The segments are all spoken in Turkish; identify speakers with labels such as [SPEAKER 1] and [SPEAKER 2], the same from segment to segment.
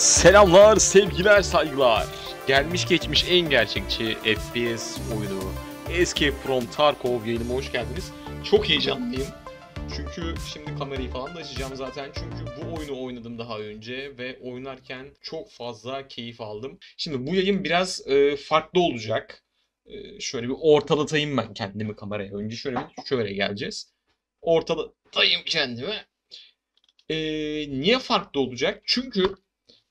[SPEAKER 1] Selamlar, sevgiler, saygılar. Gelmiş geçmiş en gerçekçi FPS oyunu Escape from Tarkov yayınıma hoş geldiniz. Çok heyecanlıyım. Çünkü şimdi kamerayı falan da açacağım zaten. Çünkü bu oyunu oynadım daha önce ve oynarken çok fazla keyif aldım. Şimdi bu yayın biraz e, farklı olacak. E, şöyle bir ortalatayım ben kendimi kameraya. Önce şöyle bir şöyle geleceğiz. Ortalatayım kendimi. E, niye farklı olacak? Çünkü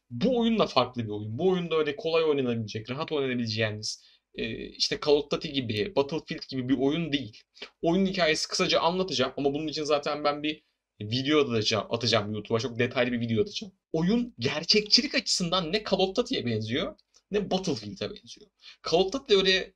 [SPEAKER 1] bu oyun da farklı bir oyun. Bu oyunda öyle kolay oynanabilecek, rahat oynanabileceğiniz e, işte Call of Duty gibi, Battlefield gibi bir oyun değil. Oyun hikayesi kısaca anlatacağım ama bunun için zaten ben bir video atacağım, atacağım YouTube'a. Çok detaylı bir video atacağım. Oyun gerçekçilik açısından ne Call of Duty'ye benziyor ne Battlefield'e benziyor. Call of Duty öyle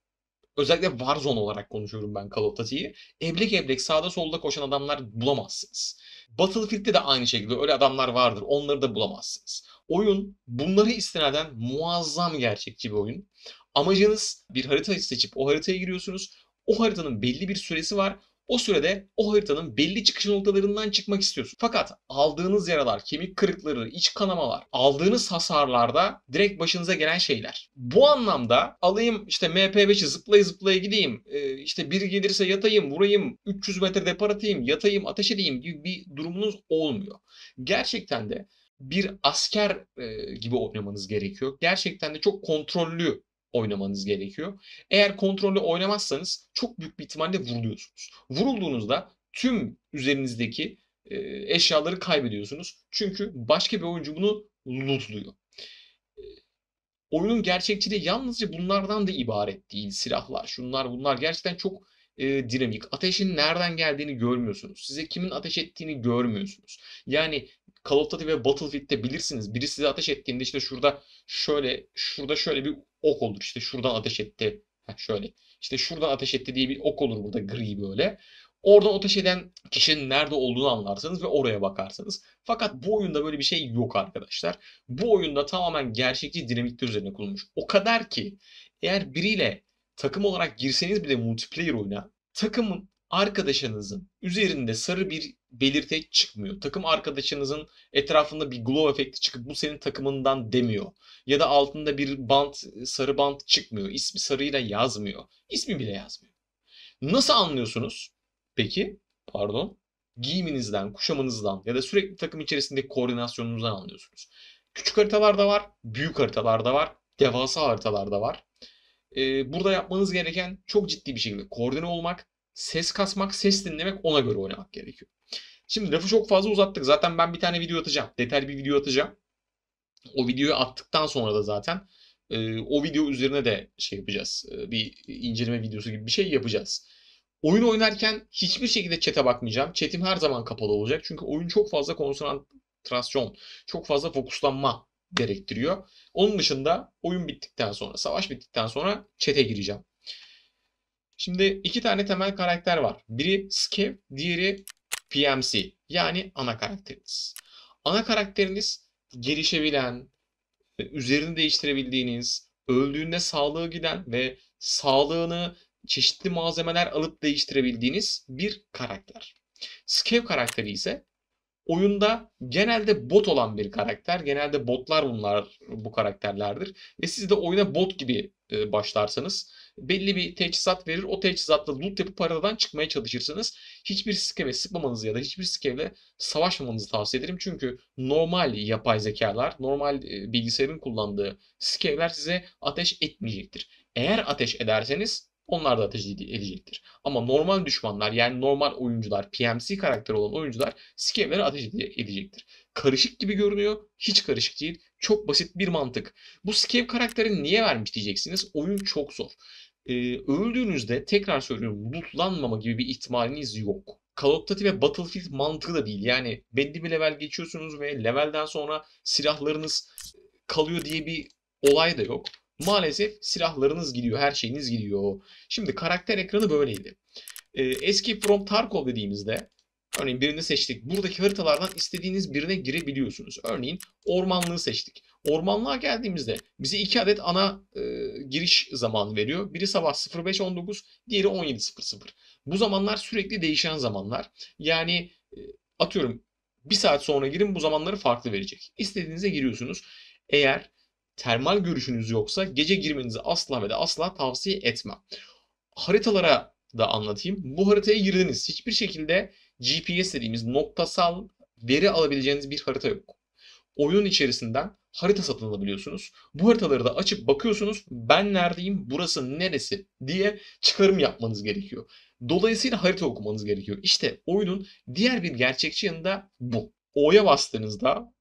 [SPEAKER 1] özellikle Warzone olarak konuşuyorum ben Call of Duty'yi. Eblek eblek sağda solda koşan adamlar bulamazsınız. Battlefield'de de aynı şekilde öyle adamlar vardır. Onları da bulamazsınız. Oyun bunları istinaden muazzam gerçekçi bir oyun. Amacınız bir harita seçip o haritaya giriyorsunuz. O haritanın belli bir süresi var. O sürede o haritanın belli çıkış noktalarından çıkmak istiyorsun. Fakat aldığınız yaralar, kemik kırıkları, iç kanamalar, aldığınız hasarlarda direkt başınıza gelen şeyler. Bu anlamda alayım işte MP5'i zıplaya zıplaya gideyim, e, işte biri gelirse yatayım, vurayım, 300 metre depar atayım, yatayım, ateş edeyim gibi bir durumunuz olmuyor. Gerçekten de bir asker e, gibi oynamanız gerekiyor. Gerçekten de çok kontrollü oynamanız gerekiyor. Eğer kontrollü oynamazsanız çok büyük bir ihtimalle vuruluyorsunuz. Vurulduğunuzda tüm üzerinizdeki e, eşyaları kaybediyorsunuz. Çünkü başka bir oyuncu bunu lootluyor. E, oyunun gerçekçiliği yalnızca bunlardan da ibaret değil. Silahlar, şunlar bunlar gerçekten çok e, dinamik. Ateşin nereden geldiğini görmüyorsunuz. Size kimin ateş ettiğini görmüyorsunuz. Yani Call of Duty ve Battlefield'de bilirsiniz. Biri size ateş ettiğinde işte şurada şöyle şurada şöyle bir ok olur. İşte şuradan ateş etti. Heh, şöyle. İşte şuradan ateş etti diye bir ok olur burada gri böyle. Oradan ateş eden kişinin nerede olduğunu anlarsınız ve oraya bakarsınız. Fakat bu oyunda böyle bir şey yok arkadaşlar. Bu oyunda tamamen gerçekçi dinamikler üzerine kurulmuş. O kadar ki eğer biriyle takım olarak girseniz bile multiplayer oyuna takımın arkadaşınızın üzerinde sarı bir belirti çıkmıyor. Takım arkadaşınızın etrafında bir glow efekti çıkıp bu senin takımından demiyor. Ya da altında bir bant, sarı bant çıkmıyor. İsmi sarıyla yazmıyor. İsmi bile yazmıyor. Nasıl anlıyorsunuz? Peki, pardon, giyiminizden, kuşamınızdan ya da sürekli takım içerisindeki koordinasyonunuzdan anlıyorsunuz. Küçük haritalar da var, büyük haritalar da var, devasa haritalar da var. Ee, burada yapmanız gereken çok ciddi bir şekilde koordine olmak, ses kasmak, ses dinlemek ona göre oynamak gerekiyor. Şimdi lafı çok fazla uzattık. Zaten ben bir tane video atacağım. Detaylı bir video atacağım. O videoyu attıktan sonra da zaten e, o video üzerine de şey yapacağız. E, bir inceleme videosu gibi bir şey yapacağız. Oyun oynarken hiçbir şekilde chat'e bakmayacağım. Chat'im her zaman kapalı olacak. Çünkü oyun çok fazla konsantrasyon, çok fazla fokuslanma gerektiriyor. Onun dışında oyun bittikten sonra, savaş bittikten sonra chat'e gireceğim. Şimdi iki tane temel karakter var. Biri Skev, diğeri PMC yani ana karakteriniz. Ana karakteriniz gelişebilen, üzerini değiştirebildiğiniz, öldüğünde sağlığı giden ve sağlığını çeşitli malzemeler alıp değiştirebildiğiniz bir karakter. Skev karakteri ise oyunda genelde bot olan bir karakter. Genelde botlar bunlar bu karakterlerdir. Ve siz de oyuna bot gibi başlarsanız belli bir teçhizat verir. O teçhizatla loot yapıp paradan çıkmaya çalışırsınız. Hiçbir skeve sıkmamanızı ya da hiçbir skevle savaşmamanızı tavsiye ederim. Çünkü normal yapay zekalar, normal bilgisayarın kullandığı skevler size ateş etmeyecektir. Eğer ateş ederseniz onlar da ateş edecektir. Ama normal düşmanlar yani normal oyuncular, PMC karakteri olan oyuncular skevlere ateş edecektir. Karışık gibi görünüyor. Hiç karışık değil. Çok basit bir mantık. Bu skev karakterini niye vermiş diyeceksiniz. Oyun çok zor. Ee, öldüğünüzde tekrar söylüyorum lootlanmama gibi bir ihtimaliniz yok. Call ve Battlefield mantığı da değil. Yani belli bir level geçiyorsunuz ve levelden sonra silahlarınız kalıyor diye bir olay da yok. Maalesef silahlarınız gidiyor, her şeyiniz gidiyor. Şimdi karakter ekranı böyleydi. Ee, Escape from Tarkov dediğimizde örneğin birini seçtik. Buradaki haritalardan istediğiniz birine girebiliyorsunuz. Örneğin ormanlığı seçtik. Ormanlığa geldiğimizde bize iki adet ana e, giriş zamanı veriyor. Biri sabah 05.19, diğeri 17.00. Bu zamanlar sürekli değişen zamanlar. Yani e, atıyorum bir saat sonra girin bu zamanları farklı verecek. İstediğinize giriyorsunuz. Eğer termal görüşünüz yoksa gece girmenizi asla ve de asla tavsiye etmem. Haritalara da anlatayım. Bu haritaya girdiniz. Hiçbir şekilde GPS dediğimiz noktasal veri alabileceğiniz bir harita yok. Oyun içerisinden harita satın alabiliyorsunuz. Bu haritaları da açıp bakıyorsunuz. Ben neredeyim, burası neresi diye çıkarım yapmanız gerekiyor. Dolayısıyla harita okumanız gerekiyor. İşte oyunun diğer bir gerçekçi yanı da bu. O'ya bastığınızda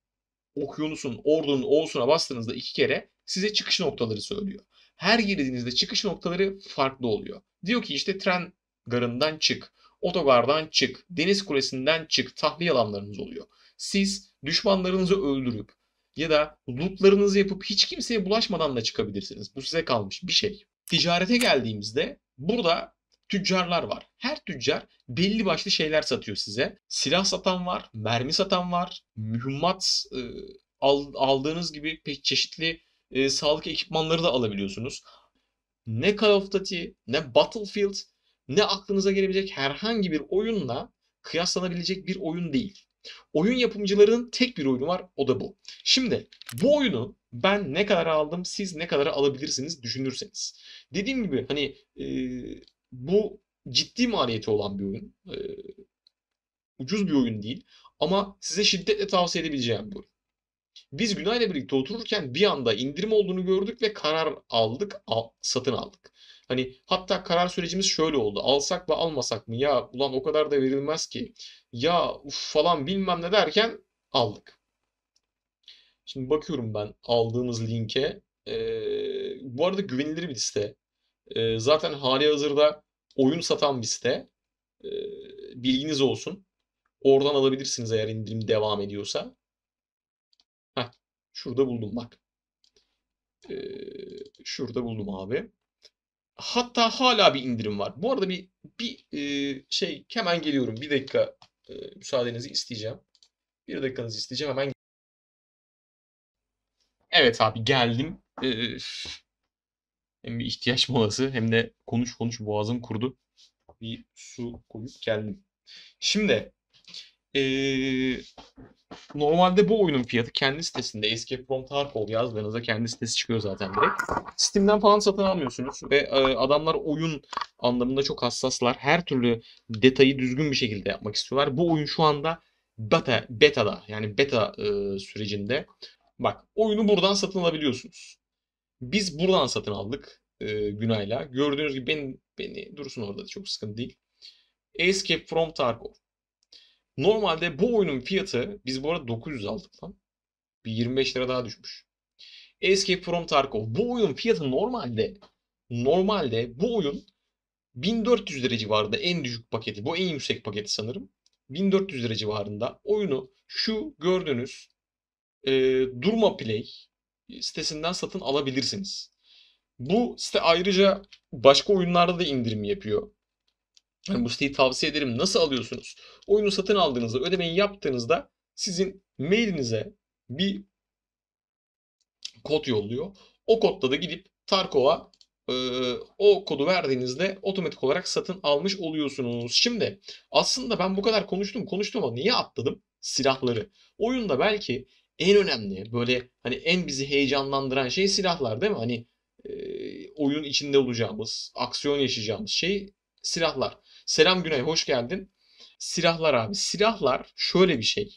[SPEAKER 1] okyanusun, ordunun O'suna bastığınızda iki kere size çıkış noktaları söylüyor. Her girdiğinizde çıkış noktaları farklı oluyor. Diyor ki işte tren garından çık, otogardan çık, deniz kulesinden çık, tahliye alanlarınız oluyor. Siz düşmanlarınızı öldürüp ya da lootlarınızı yapıp hiç kimseye bulaşmadan da çıkabilirsiniz. Bu size kalmış bir şey. Ticarete geldiğimizde burada tüccarlar var. Her tüccar belli başlı şeyler satıyor size. Silah satan var, mermi satan var, mühimmat e, aldığınız gibi çeşitli e, sağlık ekipmanları da alabiliyorsunuz. Ne Call of Duty, ne Battlefield, ne aklınıza gelebilecek herhangi bir oyunla kıyaslanabilecek bir oyun değil. Oyun yapımcılarının tek bir oyunu var o da bu. Şimdi bu oyunu ben ne kadar aldım siz ne kadar alabilirsiniz düşünürseniz. Dediğim gibi hani e, bu ciddi maliyeti olan bir oyun. E, ucuz bir oyun değil ama size şiddetle tavsiye edebileceğim bir oyun. Biz Günay'la birlikte otururken bir anda indirim olduğunu gördük ve karar aldık, al, satın aldık. Hani hatta karar sürecimiz şöyle oldu. Alsak mı almasak mı? Ya ulan o kadar da verilmez ki. Ya uf falan bilmem ne derken aldık. Şimdi bakıyorum ben aldığımız linke. Ee, bu arada güvenilir bir liste. Ee, zaten hali hazırda oyun satan bir site. Ee, bilginiz olsun. Oradan alabilirsiniz eğer indirim devam ediyorsa. Heh, şurada buldum bak. Ee, şurada buldum abi. Hatta hala bir indirim var. Bu arada bir bir e, şey hemen geliyorum. Bir dakika e, müsaadenizi isteyeceğim. Bir dakikanızı isteyeceğim hemen. Evet abi geldim. E, hem bir ihtiyaç molası hem de konuş konuş boğazım kurudu. Bir su koyup geldim. Şimdi ee, normalde bu oyunun fiyatı kendi sitesinde Escape from Tarkov yazdığınızda kendi sitesi çıkıyor zaten direkt. Steam'den falan satın almıyorsunuz ve e, adamlar oyun anlamında çok hassaslar. Her türlü detayı düzgün bir şekilde yapmak istiyorlar. Bu oyun şu anda beta beta'da yani beta e, sürecinde. Bak oyunu buradan satın alabiliyorsunuz. Biz buradan satın aldık e, Günay'la. Gördüğünüz gibi beni, beni dursun orada çok sıkıntı değil. Escape from Tarkov. Normalde bu oyunun fiyatı biz bu arada 900 aldık lan. Bir 25 lira daha düşmüş. Escape from Tarkov. Bu oyunun fiyatı normalde normalde bu oyun 1400 lira civarında en düşük paketi. Bu en yüksek paketi sanırım. 1400 lira civarında oyunu şu gördüğünüz e, Durma Play sitesinden satın alabilirsiniz. Bu site ayrıca başka oyunlarda da indirim yapıyor. Yani bu siteyi tavsiye ederim. Nasıl alıyorsunuz? Oyunu satın aldığınızda, ödemeyi yaptığınızda sizin mailinize bir kod yolluyor. O kodla da gidip Tarkov'a e, o kodu verdiğinizde otomatik olarak satın almış oluyorsunuz. Şimdi aslında ben bu kadar konuştum konuştum ama niye atladım? Silahları. Oyunda belki en önemli böyle hani en bizi heyecanlandıran şey silahlar değil mi? Hani e, oyun içinde olacağımız, aksiyon yaşayacağımız şey silahlar. Selam Güney, hoş geldin. Silahlar abi. Silahlar şöyle bir şey.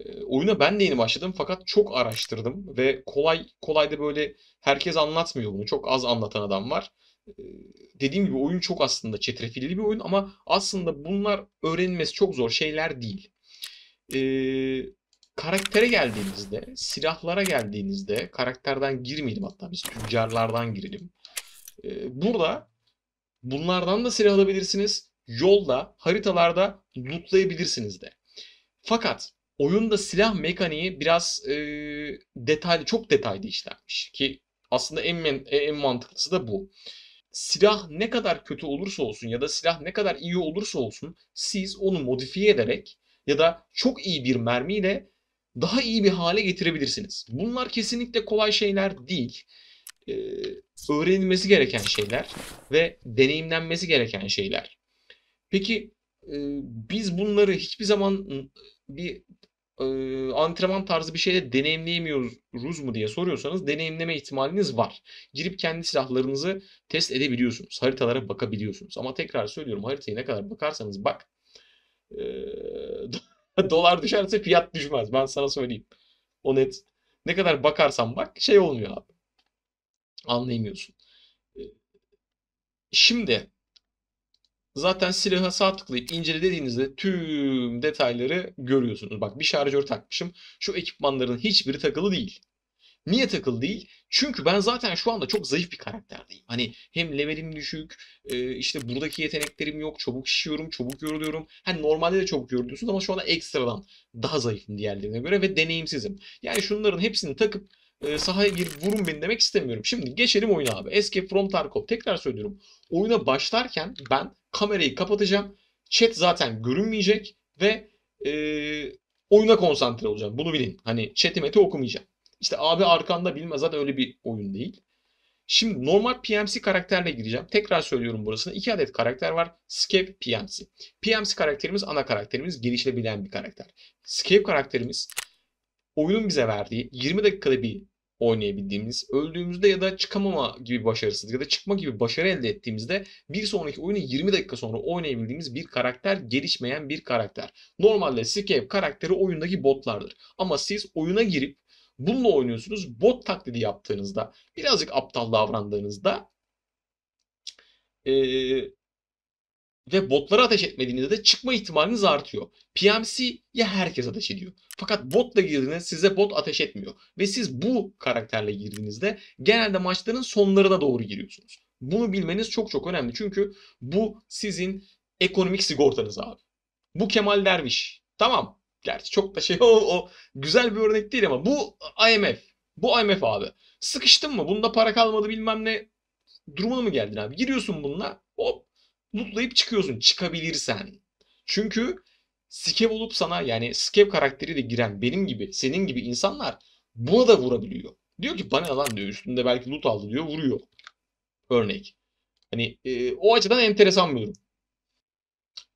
[SPEAKER 1] E, oyuna ben de yeni başladım fakat çok araştırdım ve kolay kolay da böyle herkes anlatmıyor bunu. Çok az anlatan adam var. E, dediğim gibi oyun çok aslında çetrefilli bir oyun ama aslında bunlar öğrenilmesi çok zor şeyler değil. E, karaktere geldiğinizde, silahlara geldiğinizde karakterden girmeyelim hatta biz tüccarlardan girelim. Burada Bunlardan da silah alabilirsiniz. Yolda, haritalarda lootlayabilirsiniz de. Fakat oyunda silah mekaniği biraz e, detaylı, çok detaylı işlenmiş. Ki aslında en, en mantıklısı da bu. Silah ne kadar kötü olursa olsun ya da silah ne kadar iyi olursa olsun siz onu modifiye ederek ya da çok iyi bir mermiyle daha iyi bir hale getirebilirsiniz. Bunlar kesinlikle kolay şeyler değil e, öğrenilmesi gereken şeyler ve deneyimlenmesi gereken şeyler. Peki e, biz bunları hiçbir zaman bir e, antrenman tarzı bir şeyle deneyimleyemiyoruz mu diye soruyorsanız deneyimleme ihtimaliniz var. Girip kendi silahlarınızı test edebiliyorsunuz. Haritalara bakabiliyorsunuz. Ama tekrar söylüyorum haritayı ne kadar bakarsanız bak dolar düşerse fiyat düşmez. Ben sana söyleyeyim. O net. Ne kadar bakarsan bak şey olmuyor abi. Anlayamıyorsun. E, Şimdi zaten silaha sağ tıklayıp incele dediğinizde tüm detayları görüyorsunuz. Bak bir şarjör takmışım. Şu ekipmanların hiçbiri takılı değil. Niye takılı değil? Çünkü ben zaten şu anda çok zayıf bir karakterdeyim. Hani hem levelim düşük, e, işte buradaki yeteneklerim yok, çabuk şişiyorum, çabuk yoruluyorum. Hani normalde de çabuk yoruluyorsunuz ama şu anda ekstradan daha zayıfım diğerlerine göre ve deneyimsizim. Yani şunların hepsini takıp e, sahaya girip vurun beni demek istemiyorum. Şimdi geçelim oyuna abi. Escape from Tarkov. Tekrar söylüyorum. Oyuna başlarken ben kamerayı kapatacağım. Chat zaten görünmeyecek ve e, oyuna konsantre olacağım. Bunu bilin. Hani chat'i meti okumayacağım. İşte abi arkanda bilmez zaten öyle bir oyun değil. Şimdi normal PMC karakterle gireceğim. Tekrar söylüyorum burasına. iki adet karakter var. Scape, PMC. PMC karakterimiz ana karakterimiz. Gelişilebilen bir karakter. Scape karakterimiz oyunun bize verdiği 20 dakikada bir oynayabildiğimiz, öldüğümüzde ya da çıkamama gibi başarısızlık ya da çıkma gibi başarı elde ettiğimizde bir sonraki oyunu 20 dakika sonra oynayabildiğimiz bir karakter, gelişmeyen bir karakter. Normalde Scape karakteri oyundaki botlardır. Ama siz oyuna girip bununla oynuyorsunuz. Bot taklidi yaptığınızda, birazcık aptal davrandığınızda ee, ve botlara ateş etmediğinizde de çıkma ihtimaliniz artıyor. PMC'ye herkes ateş ediyor. Fakat botla girdiğinizde size bot ateş etmiyor. Ve siz bu karakterle girdiğinizde genelde maçların sonlarına doğru giriyorsunuz. Bunu bilmeniz çok çok önemli. Çünkü bu sizin ekonomik sigortanız abi. Bu Kemal Derviş. Tamam. Gerçi çok da şey o, o güzel bir örnek değil ama bu IMF. Bu IMF abi. Sıkıştın mı? Bunda para kalmadı bilmem ne durumuna mı geldin abi? Giriyorsun bununla. Hop lootlayıp çıkıyorsun çıkabilirsen. Çünkü skev olup sana yani skev karakteriyle giren benim gibi senin gibi insanlar buna da vurabiliyor. Diyor ki bana lan diyor üstünde belki loot aldı diyor vuruyor. Örnek. Hani e, o açıdan enteresan bir durum.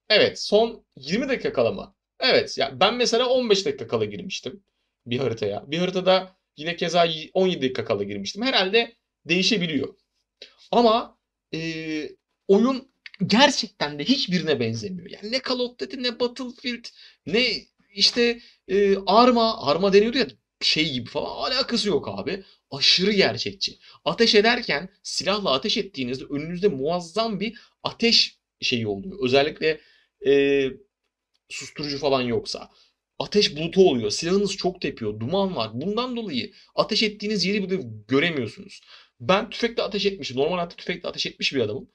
[SPEAKER 1] Evet son 20 dakika kala mı? Evet ya ben mesela 15 dakika kala girmiştim bir haritaya. Bir haritada yine keza 17 dakika kala girmiştim. Herhalde değişebiliyor. Ama e, oyun gerçekten de hiçbirine benzemiyor. Yani ne Call of Duty ne Battlefield ne işte e, Arma, Arma deniyordu ya şey gibi falan alakası yok abi. Aşırı gerçekçi. Ateş ederken silahla ateş ettiğinizde önünüzde muazzam bir ateş şeyi oluyor. Özellikle e, susturucu falan yoksa. Ateş bulutu oluyor. Silahınız çok tepiyor. Duman var. Bundan dolayı ateş ettiğiniz yeri bile göremiyorsunuz. Ben tüfekle ateş etmişim. Normal hayatta tüfekle ateş etmiş bir adamım.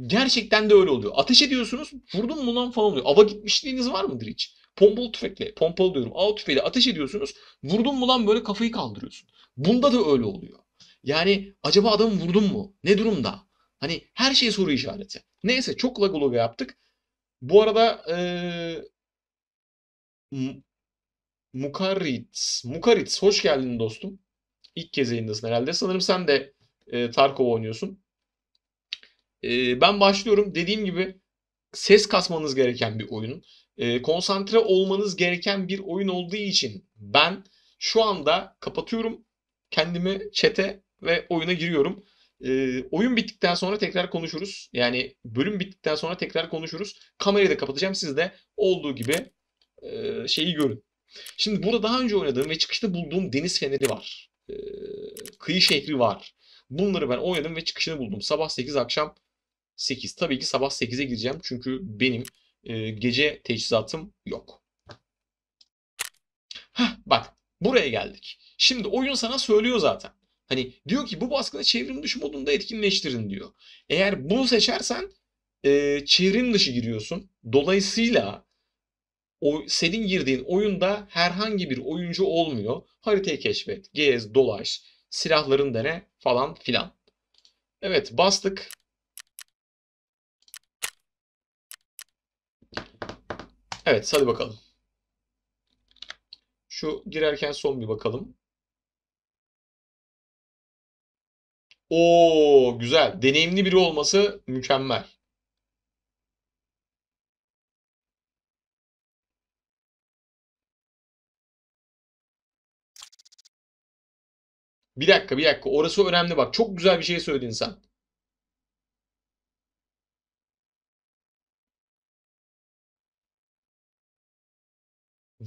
[SPEAKER 1] Gerçekten de öyle oluyor. Ateş ediyorsunuz, vurdum mu lan falan oluyor. Ava gitmişliğiniz var mıdır hiç? Pompalı tüfekle, pompalı diyorum, av tüfeğiyle ateş ediyorsunuz. Vurdum mu lan böyle kafayı kaldırıyorsun. Bunda da öyle oluyor. Yani acaba adamı vurdum mu? Ne durumda? Hani her şey soru işareti. Neyse çok lagologa yaptık. Bu arada ee, Mukarits, Mukarits hoş geldin dostum. İlk kez yayındasın herhalde. Sanırım sen de e, Tarkov oynuyorsun. E, ben başlıyorum. Dediğim gibi ses kasmanız gereken bir oyun. E, konsantre olmanız gereken bir oyun olduğu için ben şu anda kapatıyorum kendimi çete ve oyuna giriyorum. E, oyun bittikten sonra tekrar konuşuruz. Yani bölüm bittikten sonra tekrar konuşuruz. Kamerayı da kapatacağım. Siz de olduğu gibi e, şeyi görün. Şimdi burada daha önce oynadığım ve çıkışta bulduğum deniz feneri var. E, kıyı şehri var. Bunları ben oynadım ve çıkışını buldum. Sabah 8 akşam 8. Tabii ki sabah 8'e gireceğim. Çünkü benim e, gece teçhizatım yok. Heh, bak buraya geldik. Şimdi oyun sana söylüyor zaten. Hani diyor ki bu baskını çevrim dışı modunda etkinleştirin diyor. Eğer bunu seçersen e, çevrim dışı giriyorsun. Dolayısıyla o senin girdiğin oyunda herhangi bir oyuncu olmuyor. Haritayı keşfet, gez, dolaş, silahların dene falan filan. Evet bastık. Evet hadi bakalım. Şu girerken son bir bakalım. O güzel. Deneyimli biri olması mükemmel. Bir dakika bir dakika. Orası önemli bak. Çok güzel bir şey söyledin sen.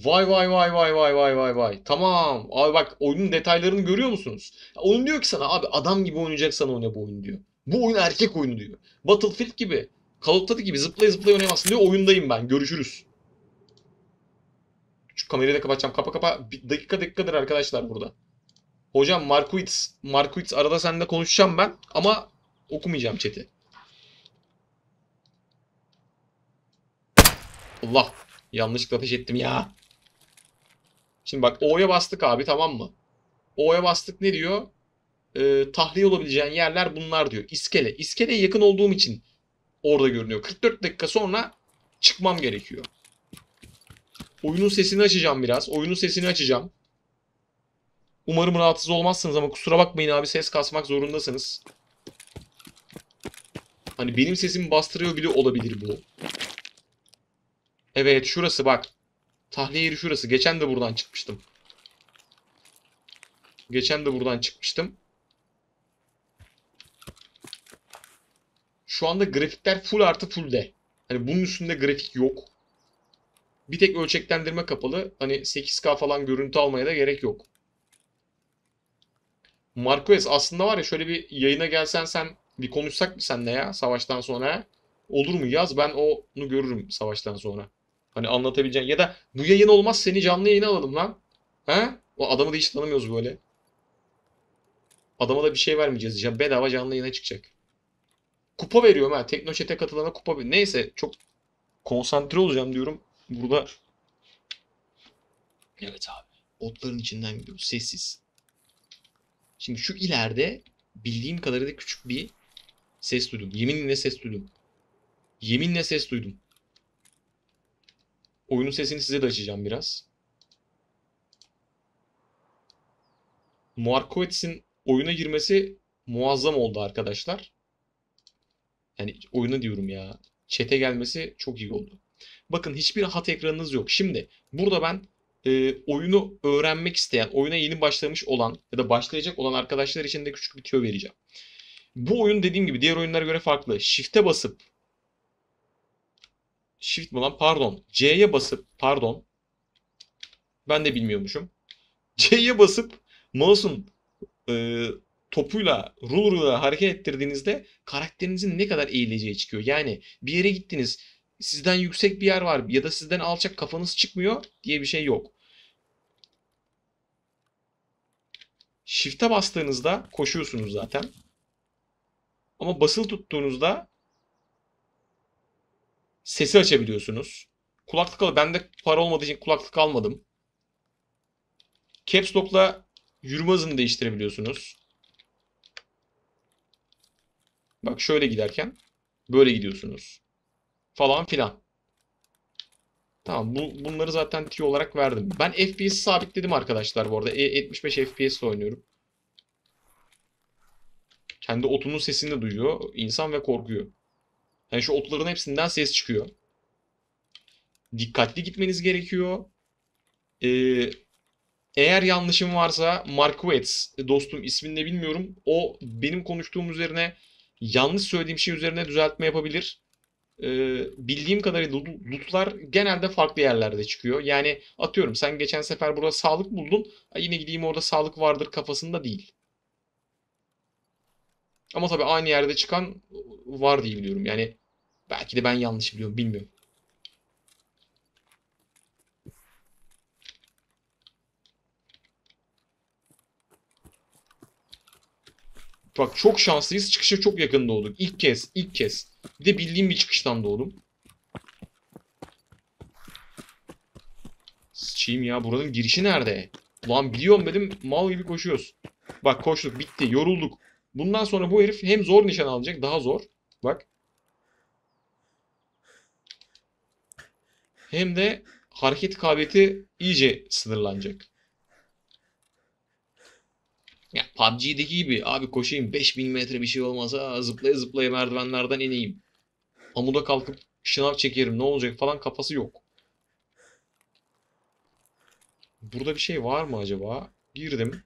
[SPEAKER 1] Vay vay vay vay vay vay vay vay. Tamam. Abi bak oyunun detaylarını görüyor musunuz? Oyun diyor ki sana abi adam gibi oynayacaksan oyna bu oyunu diyor. Bu oyun erkek oyunu diyor. Battlefield gibi, Call of Duty gibi zıplaya zıplaya oynayamazsın diyor. Oyundayım ben. Görüşürüz. Şu kamerayı da kapatacağım. Kapa kapa. Bir dakika dakikadır arkadaşlar burada. Hocam Marquitz, Marquitz arada seninle konuşacağım ben ama okumayacağım chat'i. Allah. Yanlışlıkla ateş ettim ya. Şimdi bak O'ya bastık abi tamam mı? O'ya bastık ne diyor? Ee, tahliye olabileceğin yerler bunlar diyor. İskele. İskeleye yakın olduğum için orada görünüyor. 44 dakika sonra çıkmam gerekiyor. Oyunun sesini açacağım biraz. Oyunun sesini açacağım. Umarım rahatsız olmazsınız ama kusura bakmayın abi ses kasmak zorundasınız. Hani benim sesimi bastırıyor bile olabilir bu. Evet şurası bak. Tahliye yeri şurası. Geçen de buradan çıkmıştım. Geçen de buradan çıkmıştım. Şu anda grafikler full artı full de. Hani bunun üstünde grafik yok. Bir tek ölçeklendirme kapalı. Hani 8K falan görüntü almaya da gerek yok. Marquez aslında var ya şöyle bir yayına gelsen sen bir konuşsak mı senle ya savaştan sonra? Olur mu? Yaz ben onu görürüm savaştan sonra. Hani anlatabileceğin ya da bu yayın olmaz seni canlı yayına alalım lan. He? O adamı da hiç tanımıyoruz böyle. Adama da bir şey vermeyeceğiz. Ya bedava canlı yayına çıkacak. Kupa veriyorum ha. Teknoçet'e katılana kupa ver. Neyse çok konsantre olacağım diyorum. Burada Evet abi. Otların içinden gidiyor. Sessiz. Şimdi şu ileride bildiğim kadarıyla küçük bir ses duydum. Yeminle ses duydum. Yeminle ses duydum. Oyunun sesini size de açacağım biraz. Markowitz'in oyuna girmesi muazzam oldu arkadaşlar. Yani oyuna diyorum ya. Chat'e gelmesi çok iyi oldu. Bakın hiçbir hat ekranınız yok. Şimdi burada ben e, oyunu öğrenmek isteyen, oyuna yeni başlamış olan ya da başlayacak olan arkadaşlar için de küçük bir tüyo vereceğim. Bu oyun dediğim gibi diğer oyunlara göre farklı. Shift'e basıp Shift mi lan? Pardon. C'ye basıp pardon. Ben de bilmiyormuşum. C'ye basıp mouse'un e, topuyla, ruler'la hareket ettirdiğinizde karakterinizin ne kadar eğileceği çıkıyor. Yani bir yere gittiniz, sizden yüksek bir yer var ya da sizden alçak kafanız çıkmıyor diye bir şey yok. Shift'e bastığınızda koşuyorsunuz zaten. Ama basılı tuttuğunuzda sesi açabiliyorsunuz. Kulaklık al. Bende para olmadığı için kulaklık almadım. Caps Lock'la yürüme hızını değiştirebiliyorsunuz. Bak şöyle giderken böyle gidiyorsunuz. Falan filan. Tamam bu, bunları zaten T olarak verdim. Ben FPS sabitledim arkadaşlar bu arada. E, 75 FPS oynuyorum. Kendi otunun sesini duyuyor insan ve korkuyor. Yani şu otların hepsinden ses çıkıyor. Dikkatli gitmeniz gerekiyor. Ee, eğer yanlışım varsa Marquez dostum ismini de bilmiyorum. O benim konuştuğum üzerine yanlış söylediğim şey üzerine düzeltme yapabilir. Ee, bildiğim kadarıyla lootlar genelde farklı yerlerde çıkıyor. Yani atıyorum sen geçen sefer burada sağlık buldun. Yine gideyim orada sağlık vardır kafasında değil. Ama tabii aynı yerde çıkan var diye biliyorum. Yani belki de ben yanlış biliyorum bilmiyorum. Bak çok şanslıyız. Çıkışa çok yakın doğduk. İlk kez, ilk kez. Bir de bildiğim bir çıkıştan doğdum. Sıçayım ya buranın girişi nerede? Ulan biliyorum dedim mal gibi koşuyoruz. Bak koştuk bitti yorulduk. Bundan sonra bu herif hem zor nişan alacak daha zor. Bak. Hem de hareket kabiliyeti iyice sınırlanacak. Ya PUBG'deki gibi abi koşayım 5000 metre bir şey olmasa zıplaya zıplaya merdivenlerden ineyim. Amuda kalkıp şınav çekerim ne olacak falan kafası yok. Burada bir şey var mı acaba? Girdim.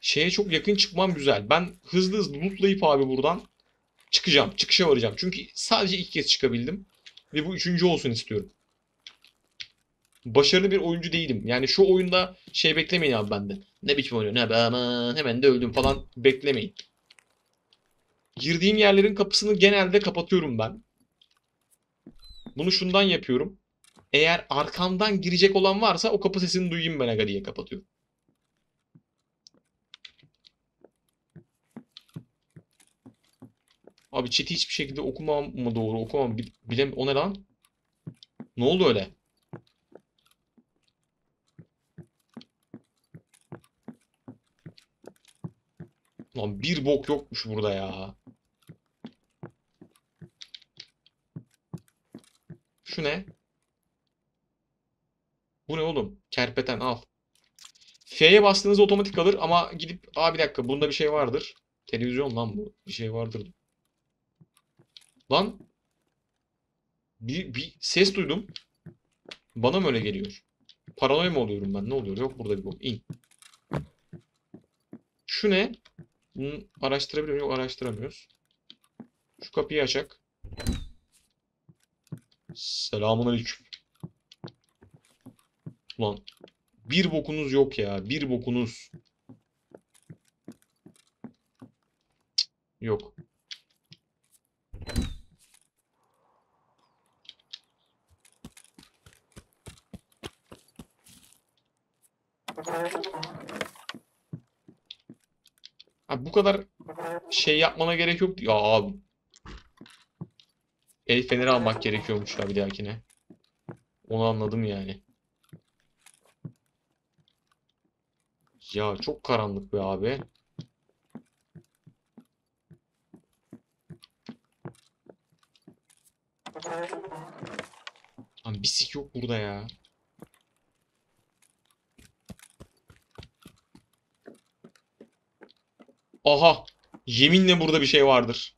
[SPEAKER 1] şeye çok yakın çıkmam güzel. Ben hızlı hızlı lootlayıp abi buradan çıkacağım. Çıkışa varacağım. Çünkü sadece iki kez çıkabildim. Ve bu üçüncü olsun istiyorum. Başarılı bir oyuncu değilim. Yani şu oyunda şey beklemeyin abi benden. Ne biçim oynuyor? Ne be aman hemen de öldüm falan beklemeyin. Girdiğim yerlerin kapısını genelde kapatıyorum ben. Bunu şundan yapıyorum. Eğer arkamdan girecek olan varsa o kapı sesini duyayım ben aga diye kapatıyorum. Abi chat'i hiçbir şekilde okumam mı doğru okumam bil- bilem o ne lan? Ne oldu öyle? Lan bir bok yokmuş burada ya. Şu ne? Bu ne oğlum? Kerpeten al. F'ye bastığınızda otomatik kalır ama gidip aa bir dakika bunda bir şey vardır. Televizyon lan bu. Bir şey vardır. Lan bir, bir ses duydum. Bana mı öyle geliyor? Paranoya mı oluyorum ben? Ne oluyor? Yok burada bir bok. İn. Şu ne? Bunu araştırabiliyor muyum? Yok araştıramıyoruz. Şu kapıyı açak. Selamun aleyküm. Ulan bir bokunuz yok ya. Bir bokunuz. Yok. Abi bu kadar şey yapmana gerek yok. Ya abi. El feneri almak gerekiyormuş ya bir dahakine. Onu anladım yani. Ya çok karanlık be abi. Lan bir sik yok burada ya. Aha! Yeminle burada bir şey vardır.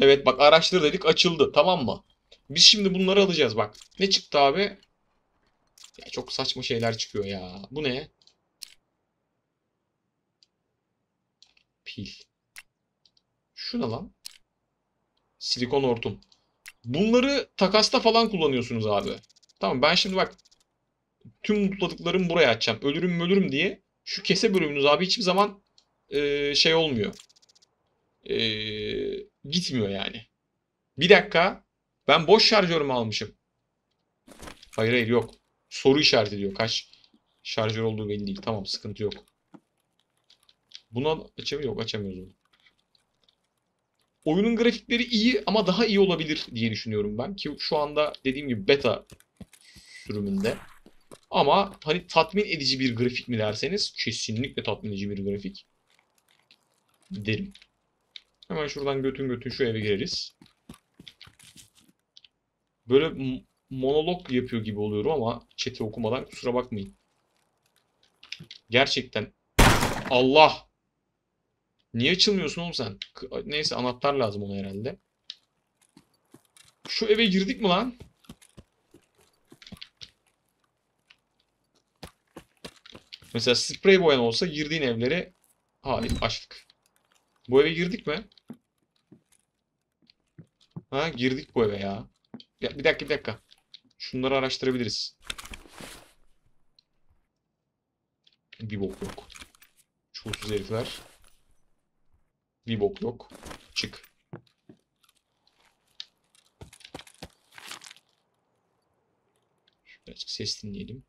[SPEAKER 1] Evet bak araştır dedik açıldı tamam mı? Biz şimdi bunları alacağız bak. Ne çıktı abi? Ya çok saçma şeyler çıkıyor ya. Bu ne? Pil. Şu lan? Silikon hortum. Bunları takasta falan kullanıyorsunuz abi. Tamam ben şimdi bak tüm mutladıklarımı buraya açacağım. Ölürüm ölürüm diye. Şu kese bölümünüz abi hiçbir zaman e, şey olmuyor. E, gitmiyor yani. Bir dakika. Ben boş şarjör mü almışım? Hayır hayır yok. Soru işareti diyor. Kaç şarjör olduğu belli değil. Tamam sıkıntı yok. Bunu açamıyor. Yok açamıyoruz bunu. Oyunun grafikleri iyi ama daha iyi olabilir diye düşünüyorum ben. Ki şu anda dediğim gibi beta sürümünde. Ama hani tatmin edici bir grafik mi derseniz kesinlikle tatmin edici bir grafik derim. Hemen şuradan götün götün şu eve gireriz. Böyle monolog yapıyor gibi oluyorum ama chat'i okumadan kusura bakmayın. Gerçekten Allah Niye açılmıyorsun oğlum sen? Neyse anahtar lazım ona herhalde. Şu eve girdik mi lan? Mesela sprey boyan olsa girdiğin evleri hayır açtık. Bu eve girdik mi? Ha girdik bu eve ya. ya bir dakika bir dakika. Şunları araştırabiliriz. Bir bok yok. Çuğursuz herifler. Bir bok yok. Çık. Birazcık ses dinleyelim.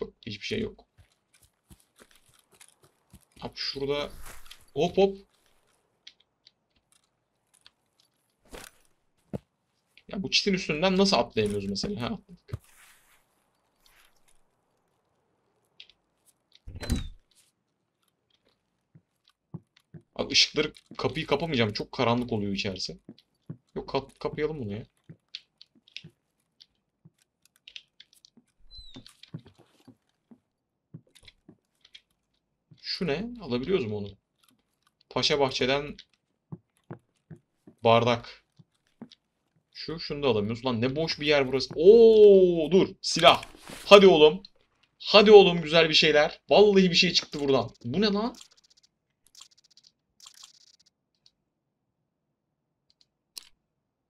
[SPEAKER 1] Yok, hiçbir şey yok. Abi şurada hop hop. Ya bu çitin üstünden nasıl atlayamıyoruz mesela? Ha atladık. Abi ışıkları kapıyı kapamayacağım. Çok karanlık oluyor içerisi. Yok kap kapayalım bunu ya. Şu ne? Alabiliyoruz mu onu? Paşa Bahçe'den bardak. Şu şunu da alamıyoruz. Lan ne boş bir yer burası. Oo dur silah. Hadi oğlum. Hadi oğlum güzel bir şeyler. Vallahi bir şey çıktı buradan. Bu ne lan?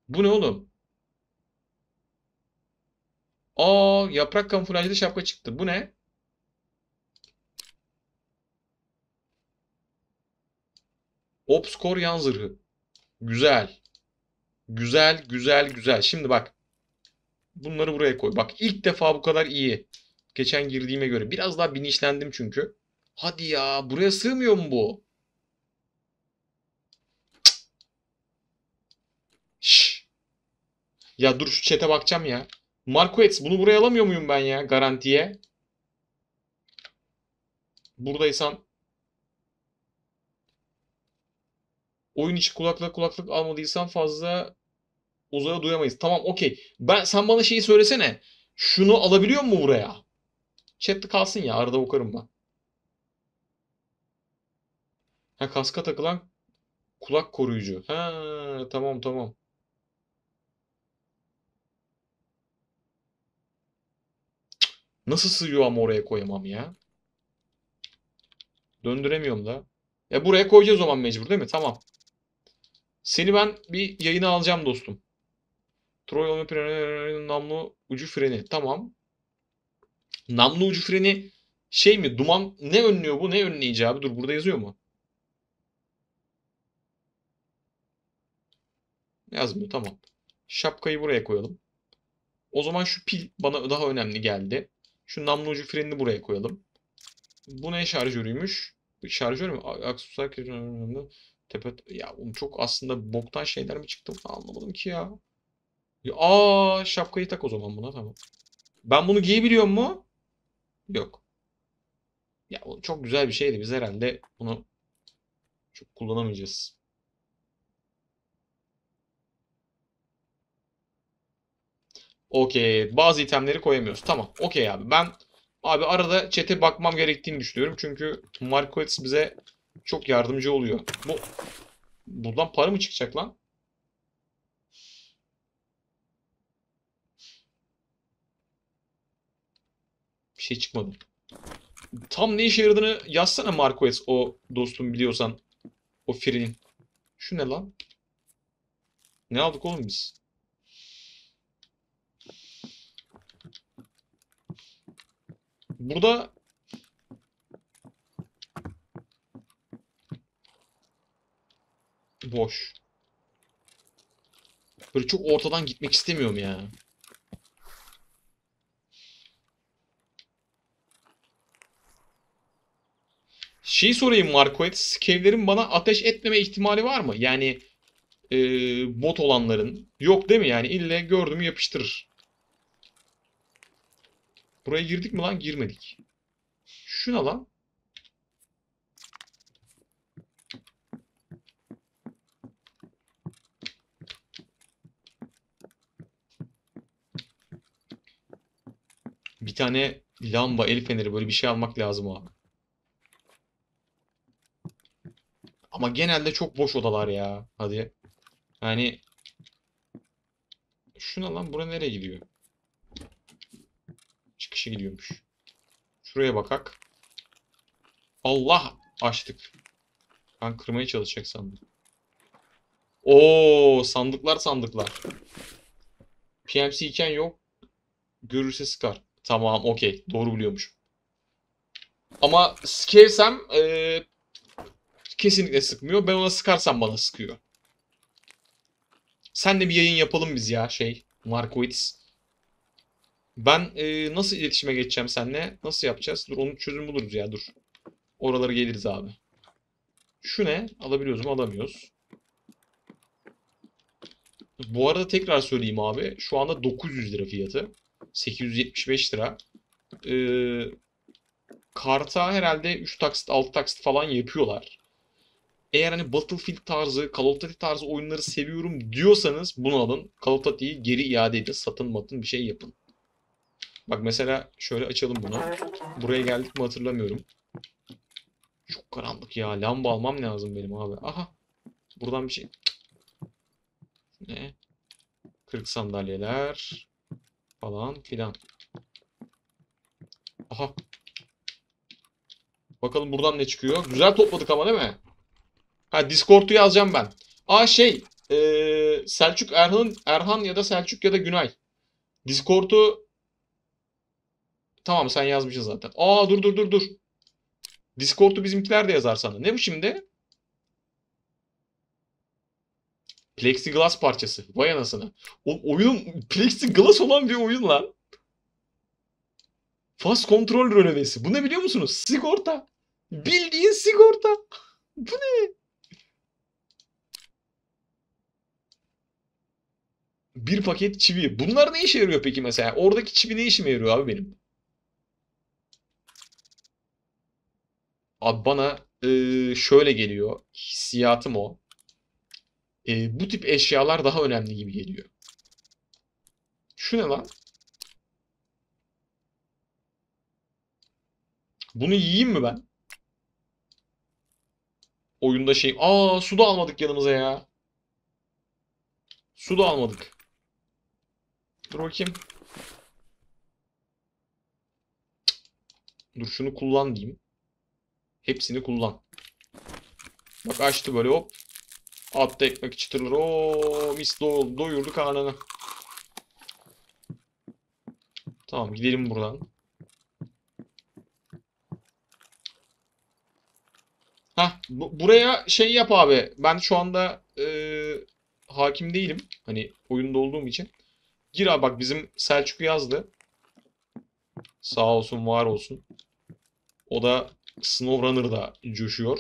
[SPEAKER 1] Bu ne oğlum? Aa yaprak kamuflajlı şapka çıktı. Bu ne? Obskor yan zırhı. Güzel. Güzel, güzel, güzel. Şimdi bak. Bunları buraya koy. Bak ilk defa bu kadar iyi. Geçen girdiğime göre. Biraz daha bilinçlendim çünkü. Hadi ya. Buraya sığmıyor mu bu? Şş. Ya dur şu chat'e bakacağım ya. Marquez bunu buraya alamıyor muyum ben ya garantiye? Buradaysan oyun içi kulaklık kulaklık almadıysan fazla uzağa duyamayız. Tamam okey. Ben sen bana şeyi söylesene. Şunu alabiliyor mu buraya? Chat'te kalsın ya arada bakarım ben. Ha kaska takılan kulak koruyucu. Ha tamam tamam. Nasıl sığıyor ama oraya koyamam ya? Döndüremiyorum da. Ya buraya koyacağız o zaman mecbur değil mi? Tamam. Seni ben bir yayına alacağım dostum. Troy freni, namlu ucu freni. Tamam. Namlu ucu freni şey mi? Duman ne önlüyor bu? Ne önleyici abi? Dur burada yazıyor mu? Yazmıyor. Tamam. Şapkayı buraya koyalım. O zaman şu pil bana daha önemli geldi. Şu namlu ucu frenini buraya koyalım. Bu ne şarjörüymüş? Şarjör mü? Aksesuar tepe ya oğlum çok aslında boktan şeyler mi çıktı? Anlamadım ki ya. Ya, Aa şapkayı tak o zaman buna tamam. Ben bunu giyebiliyor mu? Yok. Ya o çok güzel bir şeydi. Biz herhalde bunu çok kullanamayacağız. Okey. Bazı itemleri koyamıyoruz. Tamam. Okey abi. Ben abi arada chat'e bakmam gerektiğini düşünüyorum. Çünkü Marquez bize çok yardımcı oluyor. Bu buradan para mı çıkacak lan? Bir şey çıkmadı. Tam ne işe yaradığını yazsana Marquez o dostum biliyorsan. O Frinin. Şu ne lan? Ne aldık oğlum biz? Burada boş. Böyle çok ortadan gitmek istemiyorum ya. Şey sorayım Marquez, skevlerin bana ateş etmeme ihtimali var mı? Yani e, bot olanların. Yok değil mi? Yani ille gördüğümü yapıştırır. Buraya girdik mi lan? Girmedik. Şuna lan. Tane lamba, el feneri böyle bir şey almak lazım abi. Ama genelde çok boş odalar ya. Hadi. Yani şuna lan bura nereye gidiyor? Çıkışı gidiyormuş. Şuraya bakak. Allah açtık. Ben kırmaya çalışacak sandım. Oo sandıklar sandıklar. PMC iken yok. Görürse sıkar. Tamam okey. Doğru biliyormuş. Ama sikersem eee, kesinlikle sıkmıyor. Ben ona sıkarsam bana sıkıyor. Sen de bir yayın yapalım biz ya şey. Markowitz. Ben e, nasıl iletişime geçeceğim seninle? Nasıl yapacağız? Dur onun çözüm buluruz ya dur. Oralara geliriz abi. Şu ne? Alabiliyoruz mu? Alamıyoruz. Bu arada tekrar söyleyeyim abi. Şu anda 900 lira fiyatı. 875 lira. Ee, karta herhalde 3 taksit 6 taksit falan yapıyorlar. Eğer hani Battlefield tarzı, Call of Duty tarzı oyunları seviyorum diyorsanız bunu alın. Call of Duty'yi geri iade edin. Satın matın bir şey yapın. Bak mesela şöyle açalım bunu. Buraya geldik mi hatırlamıyorum. Çok karanlık ya. Lamba almam lazım benim abi. Aha. Buradan bir şey. Ne? 40 sandalyeler falan filan. Aha. Bakalım buradan ne çıkıyor. Güzel topladık ama değil mi? Ha Discord'u yazacağım ben. Aa şey. eee, Selçuk Erhan, Erhan ya da Selçuk ya da Günay. Discord'u Tamam sen yazmışsın zaten. Aa dur dur dur dur. Discord'u bizimkiler de yazar sana. Ne bu şimdi? Plexiglass parçası. Vay anasını. O oyun plexiglass olan bir oyun lan. Fast kontrol rölevesi. Bu ne biliyor musunuz? Sigorta. Bildiğin sigorta. Bu ne? Bir paket çivi. Bunlar ne işe yarıyor peki mesela? Oradaki çivi ne işime yarıyor abi benim? Abi bana eee, şöyle geliyor. Hissiyatım o. Eee, bu tip eşyalar daha önemli gibi geliyor. Şu ne lan? Bunu yiyeyim mi ben? Oyunda şey... Aa su da almadık yanımıza ya. Su da almadık. Dur bakayım. Dur şunu kullan diyeyim. Hepsini kullan. Bak açtı böyle hop. Attı ekmek çıtırır. Oo mis do doyurdu karnını. Tamam gidelim buradan. Hah bu- buraya şey yap abi. Ben şu anda eee, hakim değilim. Hani oyunda olduğum için. Gir abi bak bizim Selçuk yazdı. Sağ olsun var olsun. O da SnowRunner'da coşuyor.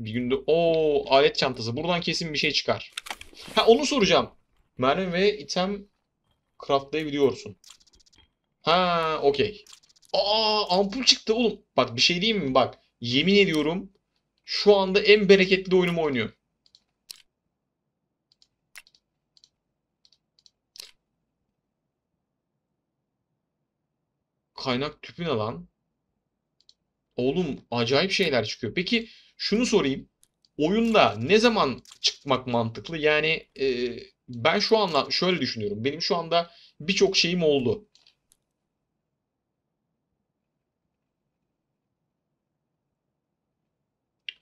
[SPEAKER 1] Bir günde o alet çantası. Buradan kesin bir şey çıkar. Ha onu soracağım. Mermi ve item craftlayabiliyorsun. Ha okey. Aa ampul çıktı oğlum. Bak bir şey diyeyim mi? Bak yemin ediyorum şu anda en bereketli oyunumu oynuyor. Kaynak tüpü ne lan? Oğlum acayip şeyler çıkıyor. Peki şunu sorayım. Oyunda ne zaman çıkmak mantıklı? Yani e, ben şu anda şöyle düşünüyorum. Benim şu anda birçok şeyim oldu.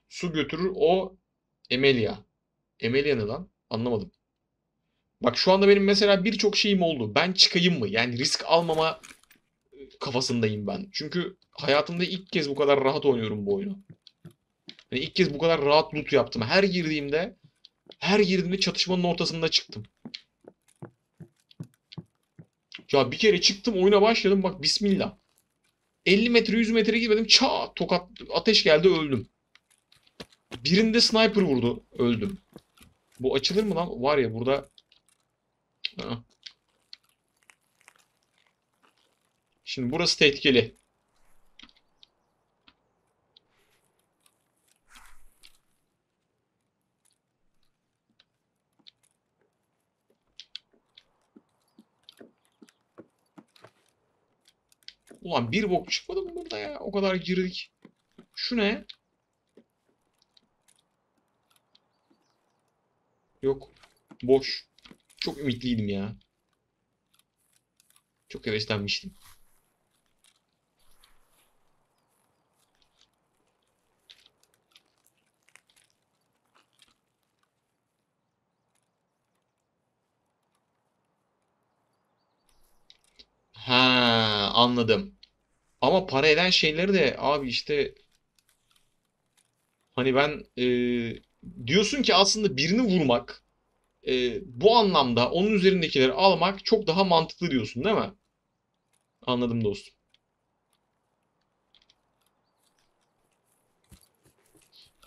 [SPEAKER 1] Su götürür o Emilia. Emilia ne lan? Anlamadım. Bak şu anda benim mesela birçok şeyim oldu. Ben çıkayım mı? Yani risk almama kafasındayım ben. Çünkü hayatımda ilk kez bu kadar rahat oynuyorum bu oyunu. Yani ilk kez bu kadar rahat loot yaptım. Her girdiğimde her girdiğimde çatışmanın ortasında çıktım. Ya bir kere çıktım oyuna başladım bak bismillah. 50 metre 100 metre gitmedim çat tokat ateş geldi öldüm. Birinde sniper vurdu öldüm. Bu açılır mı lan? Var ya burada Ha. Şimdi burası tehlikeli. Ulan bir bok çıkmadı mı burada ya? O kadar girdik. Şu ne? Yok. Boş. Çok ümitliydim ya. Çok heveslenmiştim. Ha, anladım. Ama para eden şeyleri de abi işte hani ben e, diyorsun ki aslında birini vurmak e, bu anlamda onun üzerindekileri almak çok daha mantıklı diyorsun değil mi? Anladım dostum.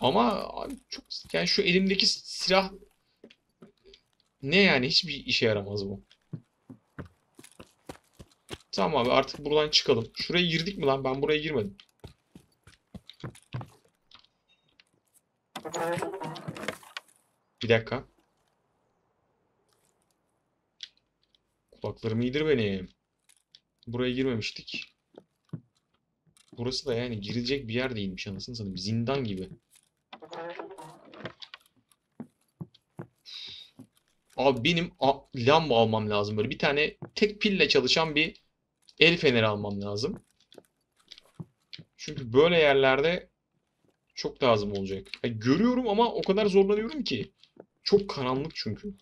[SPEAKER 1] Ama abi çok yani şu elimdeki silah ne yani hiçbir işe yaramaz bu. Tamam abi artık buradan çıkalım. Şuraya girdik mi lan? Ben buraya girmedim. Bir dakika. Kulaklarım iyidir benim. Buraya girmemiştik. Burası da yani girilecek bir yer değilmiş anasını satayım. Zindan gibi. Abi benim lamba almam lazım böyle. Bir tane tek pille çalışan bir el feneri almam lazım. Çünkü böyle yerlerde çok lazım olacak. Ya görüyorum ama o kadar zorlanıyorum ki. Çok karanlık çünkü.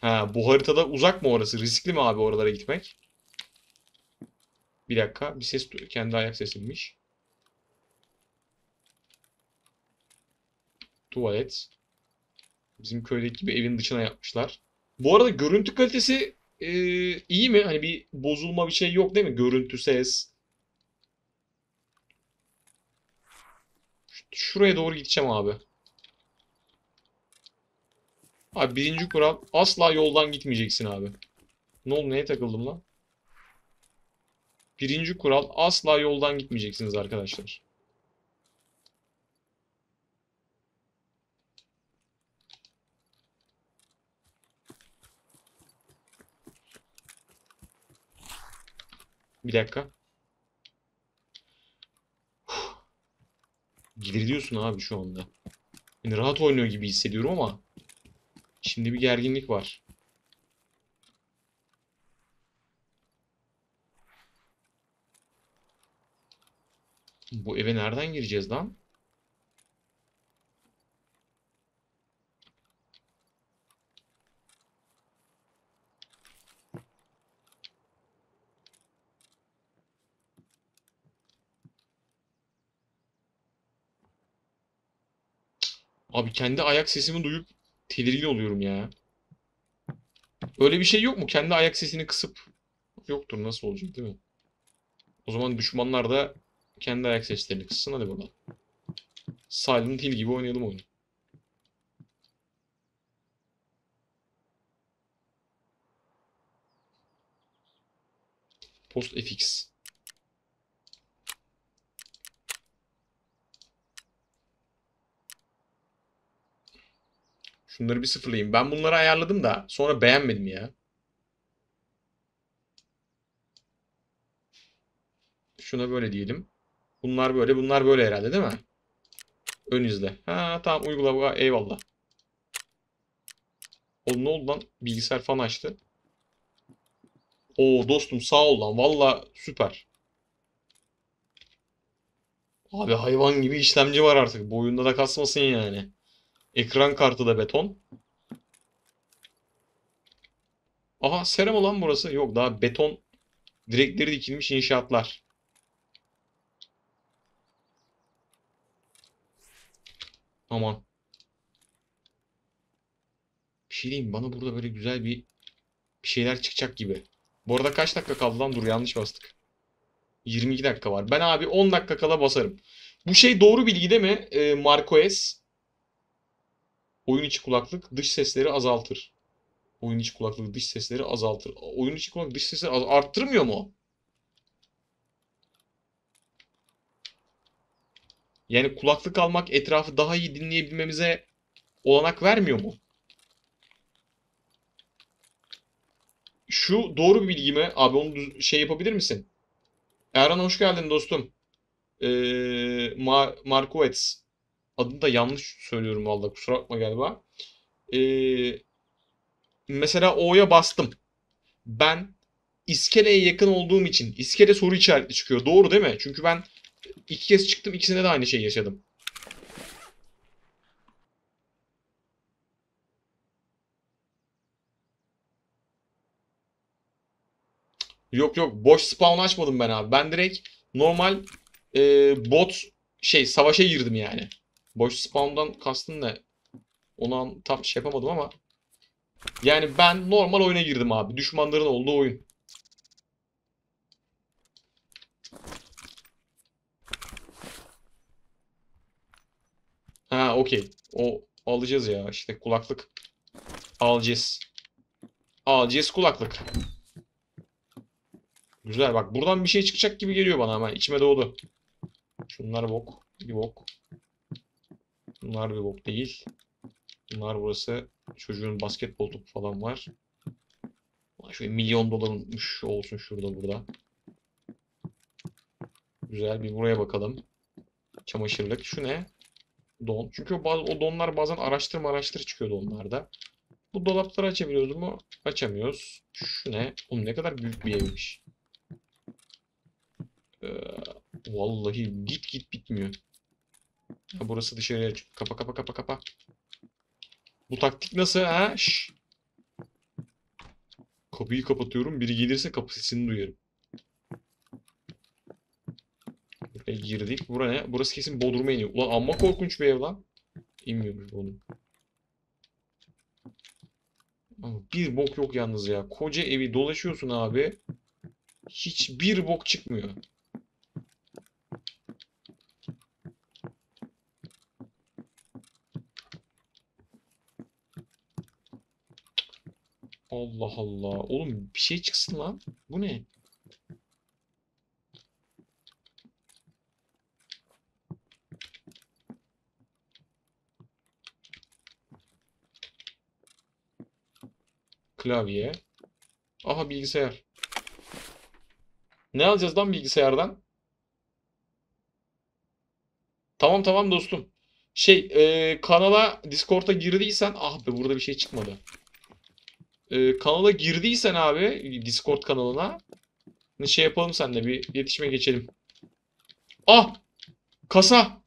[SPEAKER 1] Ha, bu haritada uzak mı orası? Riskli mi abi oralara gitmek? Bir dakika. Bir ses kendi ayak sesimmiş. Tuvalet. Bizim köydeki gibi evin dışına yapmışlar. Bu arada görüntü kalitesi e, iyi mi? Hani bir bozulma bir şey yok değil mi? Görüntü, ses. Şuraya doğru gideceğim abi. Abi birinci kural asla yoldan gitmeyeceksin abi. Ne oldu neye takıldım lan? Birinci kural asla yoldan gitmeyeceksiniz arkadaşlar. Bir dakika. Geriliyorsun abi şu anda. Yani rahat oynuyor gibi hissediyorum ama şimdi bir gerginlik var. Bu eve nereden gireceğiz lan? Abi kendi ayak sesimi duyup tedirgin oluyorum ya. Öyle bir şey yok mu? Kendi ayak sesini kısıp yoktur nasıl olacak değil mi? O zaman düşmanlar da kendi ayak seslerini kıssın hadi bakalım. Silent Hill gibi oynayalım oyunu. Post FX. Şunları bir sıfırlayayım. Ben bunları ayarladım da sonra beğenmedim ya. Şuna böyle diyelim. Bunlar böyle, bunlar böyle herhalde değil mi? Ön izle. Ha tamam uygula eyvallah. Oğlum ne oldu lan? Bilgisayar falan açtı. Oo dostum sağ ol lan. Valla süper. Abi hayvan gibi işlemci var artık. Bu oyunda da kasmasın yani. Ekran kartı da beton. Aha serem lan burası. Yok daha beton direkleri dikilmiş inşaatlar. Aman. Bir şey diyeyim bana burada böyle güzel bir bir şeyler çıkacak gibi. Bu arada kaç dakika kaldı lan? Dur yanlış bastık. 22 dakika var. Ben abi 10 dakika kala basarım. Bu şey doğru bilgi değil mi? Ee, Marquez. Oyun içi kulaklık dış sesleri azaltır. Oyun içi kulaklık dış sesleri azaltır. Oyun içi kulaklık dış sesleri arttırmıyor mu? Yani kulaklık almak etrafı daha iyi dinleyebilmemize olanak vermiyor mu? Şu doğru bir bilgi mi? Abi onu şey yapabilir misin? Erhan hoş geldin dostum. Ee, Ma Markowitz. Adını da yanlış söylüyorum valla kusura bakma galiba. Ee, mesela O'ya bastım. Ben iskeleye yakın olduğum için iskele soru işaretli çıkıyor. Doğru değil mi? Çünkü ben iki kez çıktım ikisinde de aynı şeyi yaşadım. Yok yok boş spawn açmadım ben abi. Ben direkt normal e, bot şey savaşa girdim yani. Boş spawn'dan kastın ne? Onu tam şey yapamadım ama. Yani ben normal oyuna girdim abi. Düşmanların olduğu oyun. Ha okey. O alacağız ya işte kulaklık. Alacağız. Alacağız kulaklık. Güzel bak buradan bir şey çıkacak gibi geliyor bana hemen içime doğdu. Şunlar bok. Bir bok. Bunlar bir bok değil. Bunlar burası çocuğun basketbol topu falan var. Şöyle milyon dolarmış olsun şurada burada. Güzel bir buraya bakalım. Çamaşırlık. Şu ne? Don. Çünkü o, o donlar bazen araştırma araştır çıkıyordu onlarda. Bu dolapları açabiliyoruz mu? Açamıyoruz. Şu ne? Oğlum ne kadar büyük bir evmiş. Ee, vallahi git git bitmiyor. Ha, burası dışarıya çık. Kapa kapa kapa kapa. Bu taktik nasıl ha? Şş. Kapıyı kapatıyorum. Biri gelirse kapı sesini duyarım. Buraya girdik. Bura ne? Burası kesin Bodrum'a iniyor. Ulan amma korkunç bir ev lan. İnmiyormuş Bodrum. Bir bok yok yalnız ya. Koca evi dolaşıyorsun abi. Hiçbir bok çıkmıyor. Allah Allah. Oğlum bir şey çıksın lan. Bu ne? Klavye. Aha bilgisayar. Ne alacağız lan bilgisayardan? Tamam tamam dostum. Şey e, kanala Discord'a girdiysen ah be burada bir şey çıkmadı. E, kanala girdiysen abi Discord kanalına şey yapalım seninle bir iletişime geçelim. Ah! Kasa!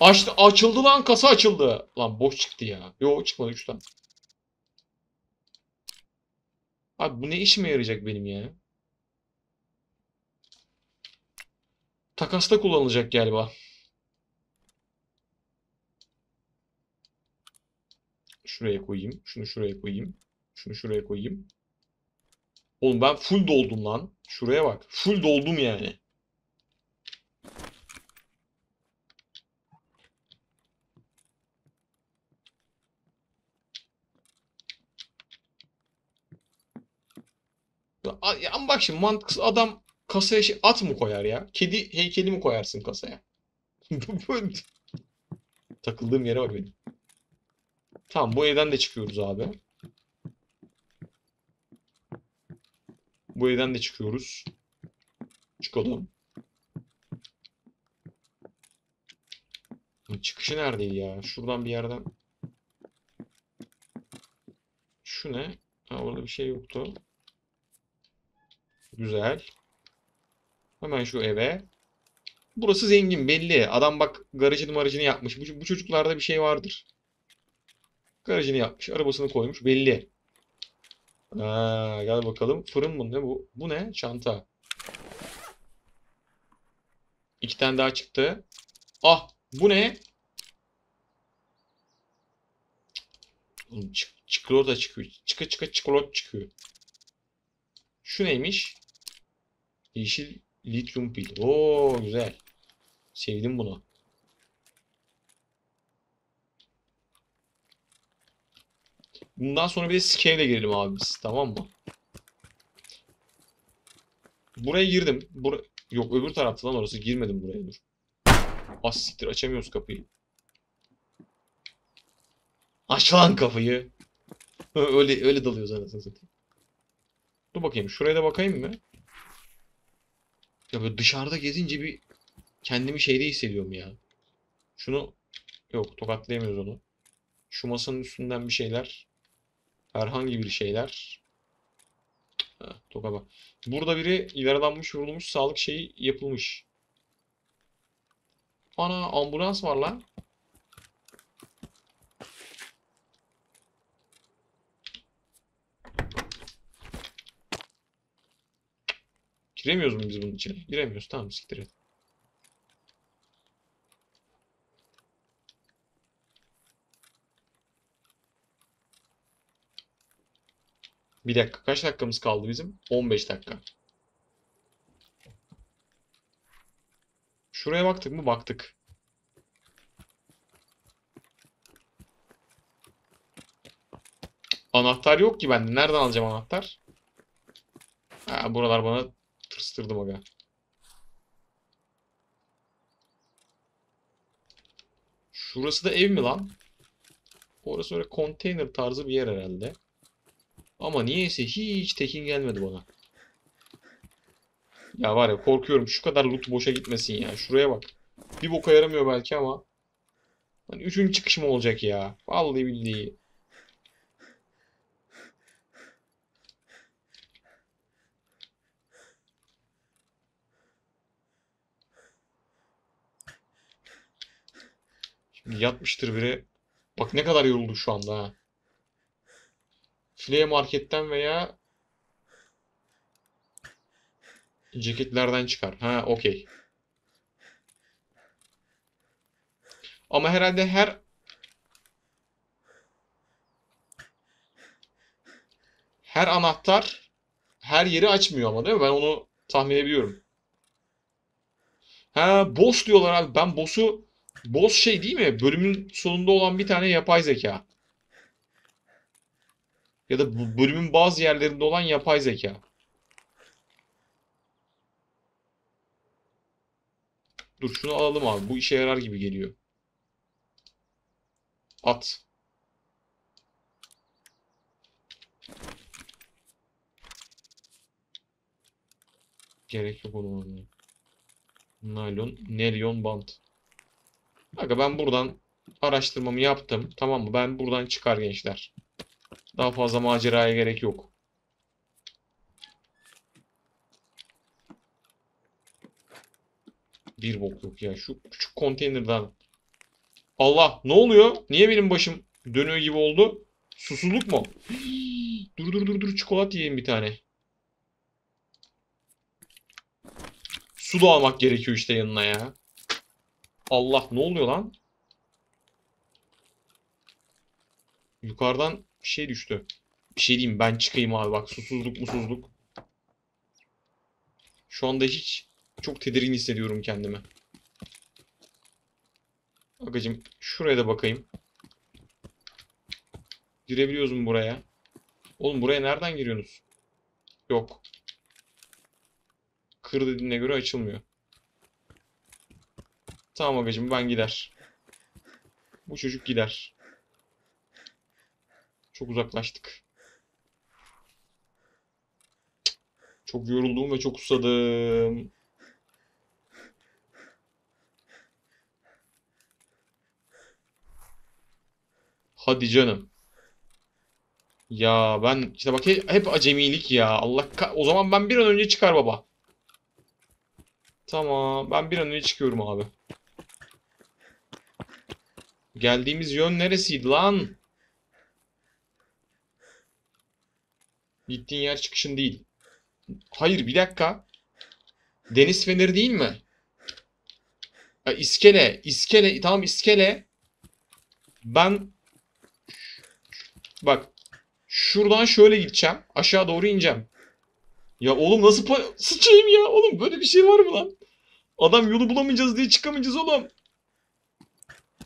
[SPEAKER 1] Açtı, açıldı lan kasa açıldı. Lan boş çıktı ya. Yok çıkmadı 3 tane. Abi bu ne işime yarayacak benim ya? Takasta kullanılacak galiba. Şuraya koyayım. Şunu şuraya koyayım. Şunu şuraya koyayım. Oğlum ben full doldum lan. Şuraya bak. Full doldum yani. Ya, ama bak şimdi mantıksız adam kasaya şey, at mı koyar ya? Kedi heykeli mi koyarsın kasaya? Takıldığım yere bak benim. Tamam bu evden de çıkıyoruz abi. Bu evden de çıkıyoruz. Çıkalım. Çıkışı neredeydi ya? Şuradan bir yerden. Şu ne? Ha orada bir şey yoktu. Güzel. Hemen şu eve. Burası zengin belli. Adam bak garajını marajını yapmış. Bu, bu çocuklarda bir şey vardır. Garajını yapmış. Arabasını koymuş. Belli. Ha, gel bakalım. Fırın mı ne bu? Bu ne? Çanta. İki tane daha çıktı. Ah bu ne? Oğlum çikolata çıkıyor. Çıka çıka çikolata çıkıyor. Şu neymiş? Yeşil lityum pil. Oo güzel. Sevdim bunu. Bundan sonra bir de scale'e girelim abi biz. Tamam mı? Buraya girdim. Bura... Yok öbür tarafta lan orası. Girmedim buraya dur. Az siktir açamıyoruz kapıyı. Aç lan kapıyı. öyle öyle dalıyoruz anasını satayım. Dur bakayım. Şuraya da bakayım mı? Ya böyle dışarıda gezince bir kendimi şeyde hissediyorum ya. Şunu yok tokatlayamıyoruz onu. Şu masanın üstünden bir şeyler. Herhangi bir şeyler. Ha, toka bak. Burada biri yaralanmış, vurulmuş, sağlık şeyi yapılmış. Ana ambulans var lan. Giremiyoruz mu biz bunun içine? Giremiyoruz. Tamam siktir et. Bir dakika. Kaç dakikamız kaldı bizim? 15 dakika. Şuraya baktık mı? Baktık. Anahtar yok ki bende. Nereden alacağım anahtar? Ha, buralar bana tırstırdı aga. Şurası da ev mi lan? Orası öyle konteyner tarzı bir yer herhalde. Ama niyeyse hiç tekin gelmedi bana. Ya var ya korkuyorum şu kadar loot boşa gitmesin ya. Şuraya bak. Bir boka yaramıyor belki ama. Hani üçüncü çıkışım olacak ya. Vallahi billahi. Yatmıştır biri. Bak ne kadar yoruldu şu anda ha. Flea Market'ten veya ceketlerden çıkar. Ha, okey. Ama herhalde her her anahtar her yeri açmıyor ama değil mi? Ben onu tahmin edebiliyorum. Ha, boss diyorlar abi. Ben boss'u boss şey değil mi? Bölümün sonunda olan bir tane yapay zeka. Ya da bu bölümün bazı yerlerinde olan yapay zeka. Dur şunu alalım abi. Bu işe yarar gibi geliyor. At. Gerek yok adına. Naylon, nelyon bant. Aga ben buradan araştırmamı yaptım. Tamam mı? Ben buradan çıkar gençler. Daha fazla maceraya gerek yok. Bir bok yok ya. Şu küçük konteynerden. Allah ne oluyor? Niye benim başım dönüyor gibi oldu? Susuzluk mu? Dur dur dur dur çikolata yiyeyim bir tane. Su da almak gerekiyor işte yanına ya. Allah ne oluyor lan? Yukarıdan bir şey düştü. Bir şey diyeyim ben çıkayım abi bak susuzluk musuzluk. Şu anda hiç çok tedirgin hissediyorum kendimi. Agacım şuraya da bakayım. Girebiliyoruz mu buraya? Oğlum buraya nereden giriyorsunuz? Yok. Kır dediğine göre açılmıyor. Tamam agacım ben gider. Bu çocuk gider. Çok uzaklaştık. Çok yoruldum ve çok susadım. Hadi canım. Ya ben işte bak he- hep acemilik ya. Allah o zaman ben bir an önce çıkar baba. Tamam ben bir an önce çıkıyorum abi. Geldiğimiz yön neresiydi lan? Gittiğin yer çıkışın değil. Hayır bir dakika. Deniz feneri değil mi? Ha, iskele. iskele. Tamam iskele. Ben bak şuradan şöyle gideceğim. Aşağı doğru ineceğim. Ya oğlum nasıl sıçayım ya? Oğlum böyle bir şey var mı lan? Adam yolu bulamayacağız diye çıkamayacağız oğlum.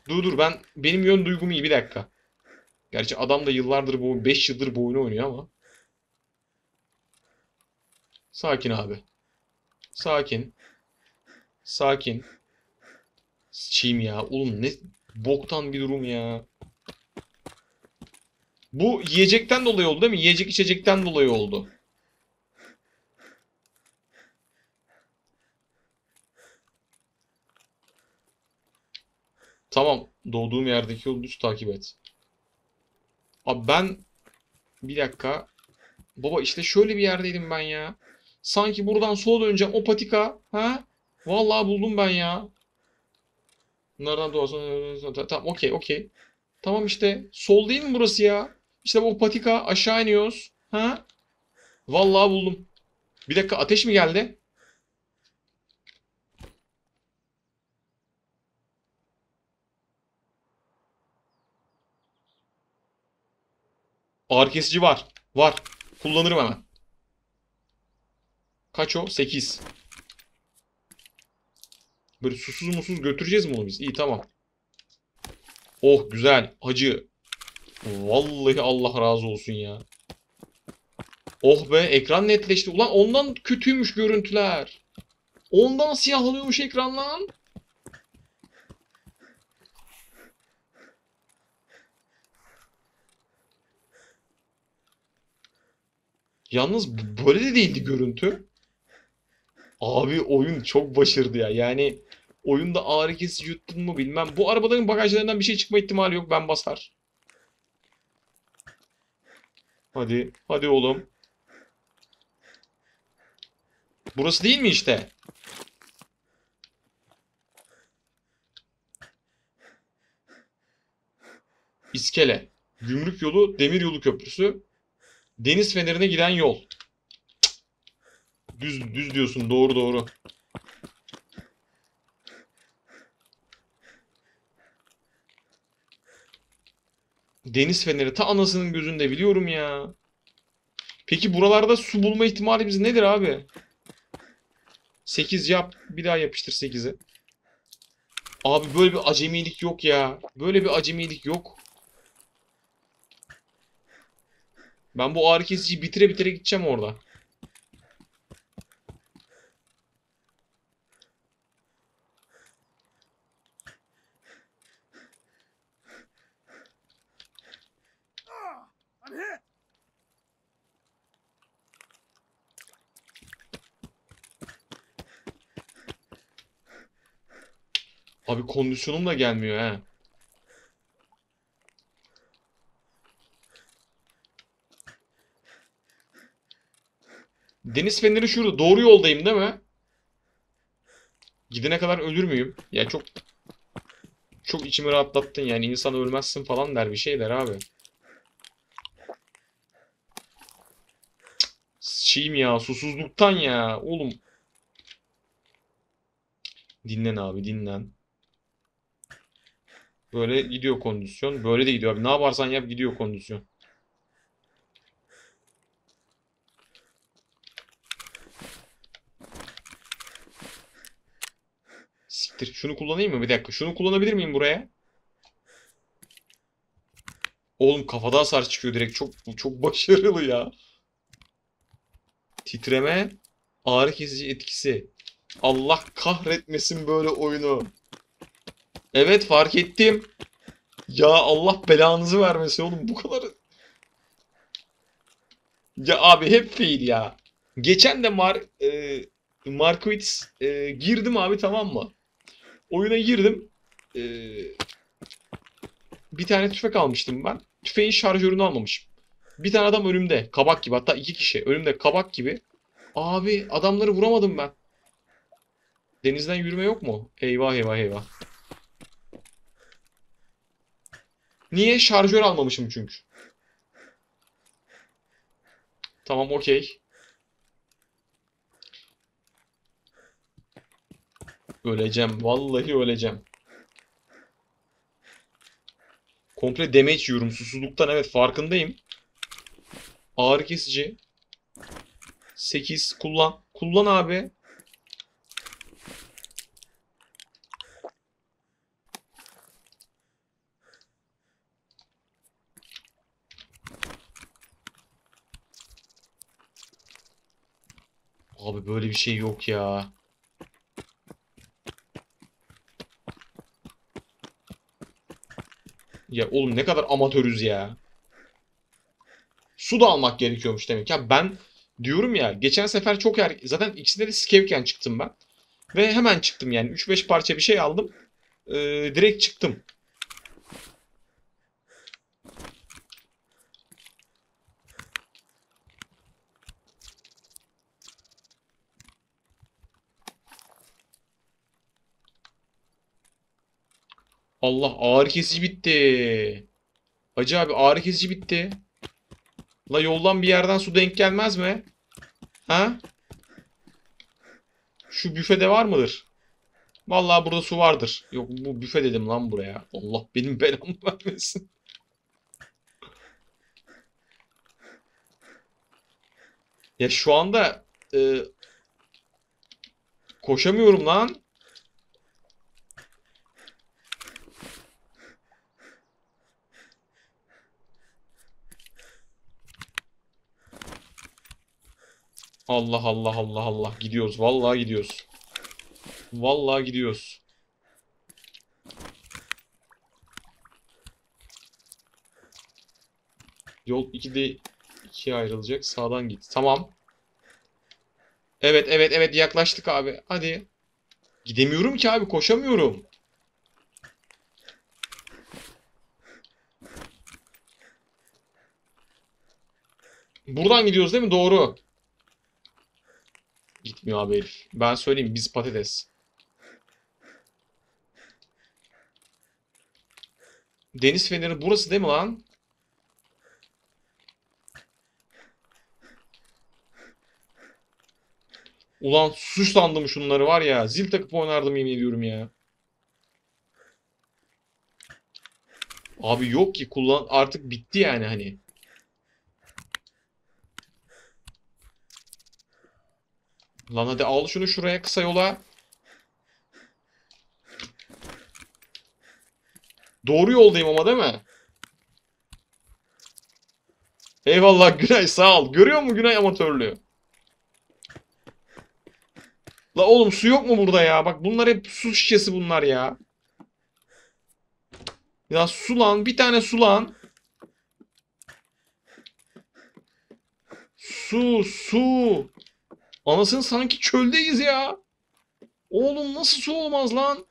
[SPEAKER 1] Dur dur ben benim yön duygum iyi bir dakika. Gerçi adam da yıllardır bu 5 yıldır bu oyunu oynuyor ama. Sakin abi. Sakin. Sakin. Sıçayım ya. Oğlum ne boktan bir durum ya. Bu yiyecekten dolayı oldu değil mi? Yiyecek içecekten dolayı oldu. Tamam. Doğduğum yerdeki düz takip et. Abi ben bir dakika. Baba işte şöyle bir yerdeydim ben ya. Sanki buradan sola döneceğim. O patika. Ha? Vallahi buldum ben ya. Nereden doğarsan tamam okey okey. Tamam işte sol değil mi burası ya? İşte bu patika aşağı iniyoruz. Ha? Vallahi buldum. Bir dakika ateş mi geldi? Ağrı kesici var. Var. Kullanırım hemen. Kaç o? 8. Böyle susuz musuz götüreceğiz mi onu biz? İyi tamam. Oh güzel. Acı. Vallahi Allah razı olsun ya. Oh be ekran netleşti. Ulan ondan kötüymüş görüntüler. Ondan siyahlıyormuş ekran lan. Yalnız b- böyle de değildi görüntü. Abi oyun çok başarılı ya. Yani oyunda ağrı kesici yuttun mu bilmem. Bu arabaların bagajlarından bir şey çıkma ihtimali yok. Ben basar. Hadi. Hadi oğlum. Burası değil mi işte? İskele. Gümrük yolu, demir yolu köprüsü. Deniz fenerine giden yol. Düz düz diyorsun. Doğru doğru. Deniz feneri ta anasının gözünde biliyorum ya. Peki buralarda su bulma ihtimalimiz nedir abi? 8 yap. Bir daha yapıştır 8'i. Abi böyle bir acemilik yok ya. Böyle bir acemilik yok. Ben bu ağrı kesiciyi bitire bitire gideceğim orada. Abi kondisyonum da gelmiyor ha. Deniz feneri şurada. Doğru yoldayım değil mi? Gidene kadar ölür müyüm? Ya çok çok içimi rahatlattın yani insan ölmezsin falan der bir şey der abi. Şeyim ya susuzluktan ya oğlum. Dinlen abi dinlen. Böyle gidiyor kondisyon. Böyle de gidiyor abi. Ne yaparsan yap gidiyor kondisyon. Siktir. Şunu kullanayım mı? Bir dakika. Şunu kullanabilir miyim buraya? Oğlum kafada hasar çıkıyor direkt. Çok çok başarılı ya. Titreme, ağrı kesici etkisi. Allah kahretmesin böyle oyunu. Evet fark ettim. Ya Allah belanızı vermesin oğlum bu kadar. Ya abi hep fail ya. Geçen de Mar e, Marquitz e, girdim abi tamam mı? Oyuna girdim. E, bir tane tüfek almıştım ben. Tüfeğin şarjörünü almamışım. Bir tane adam önümde. Kabak gibi. Hatta iki kişi. Önümde kabak gibi. Abi adamları vuramadım ben. Denizden yürüme yok mu? Eyvah eyvah eyvah. Niye? Şarjör almamışım çünkü. Tamam okey. Öleceğim. Vallahi öleceğim. Komple damage yiyorum. Susuzluktan evet farkındayım. Ağrı kesici. 8 kullan. Kullan abi. Abi böyle bir şey yok ya. Ya oğlum ne kadar amatörüz ya. Su da almak gerekiyormuş demek. Ya ben diyorum ya geçen sefer çok er zaten ikisinde de skevken çıktım ben. Ve hemen çıktım yani 3-5 parça bir şey aldım. Ee, direkt çıktım. Allah ağrı kesici bitti. Hacı abi ağrı kesici bitti. La yoldan bir yerden su denk gelmez mi? Ha? Şu büfede var mıdır? Vallahi burada su vardır. Yok bu büfe dedim lan buraya. Allah benim belamı vermesin. Ya şu anda e, koşamıyorum lan. Allah Allah Allah Allah gidiyoruz. Vallahi gidiyoruz. Vallahi gidiyoruz. Yol 2'de ikiye ayrılacak. Sağdan git. Tamam. Evet evet evet yaklaştık abi. Hadi. Gidemiyorum ki abi koşamıyorum. Buradan gidiyoruz değil mi? Doğru. Gitmiyor abi herif. Ben söyleyeyim biz patates. Deniz feneri burası değil mi lan? Ulan suçlandım şunları var ya. Zil takıp oynardım yemin ediyorum ya. Abi yok ki kullan artık bitti yani hani. Lan hadi al şunu şuraya kısa yola. Doğru yoldayım ama değil mi? Eyvallah Günay sağ ol. Görüyor musun Günay amatörlüğü? La oğlum su yok mu burada ya? Bak bunlar hep su şişesi bunlar ya. Ya su lan. Bir tane su lan. Su su. Anasını sanki çöldeyiz ya. Oğlum nasıl su olmaz lan?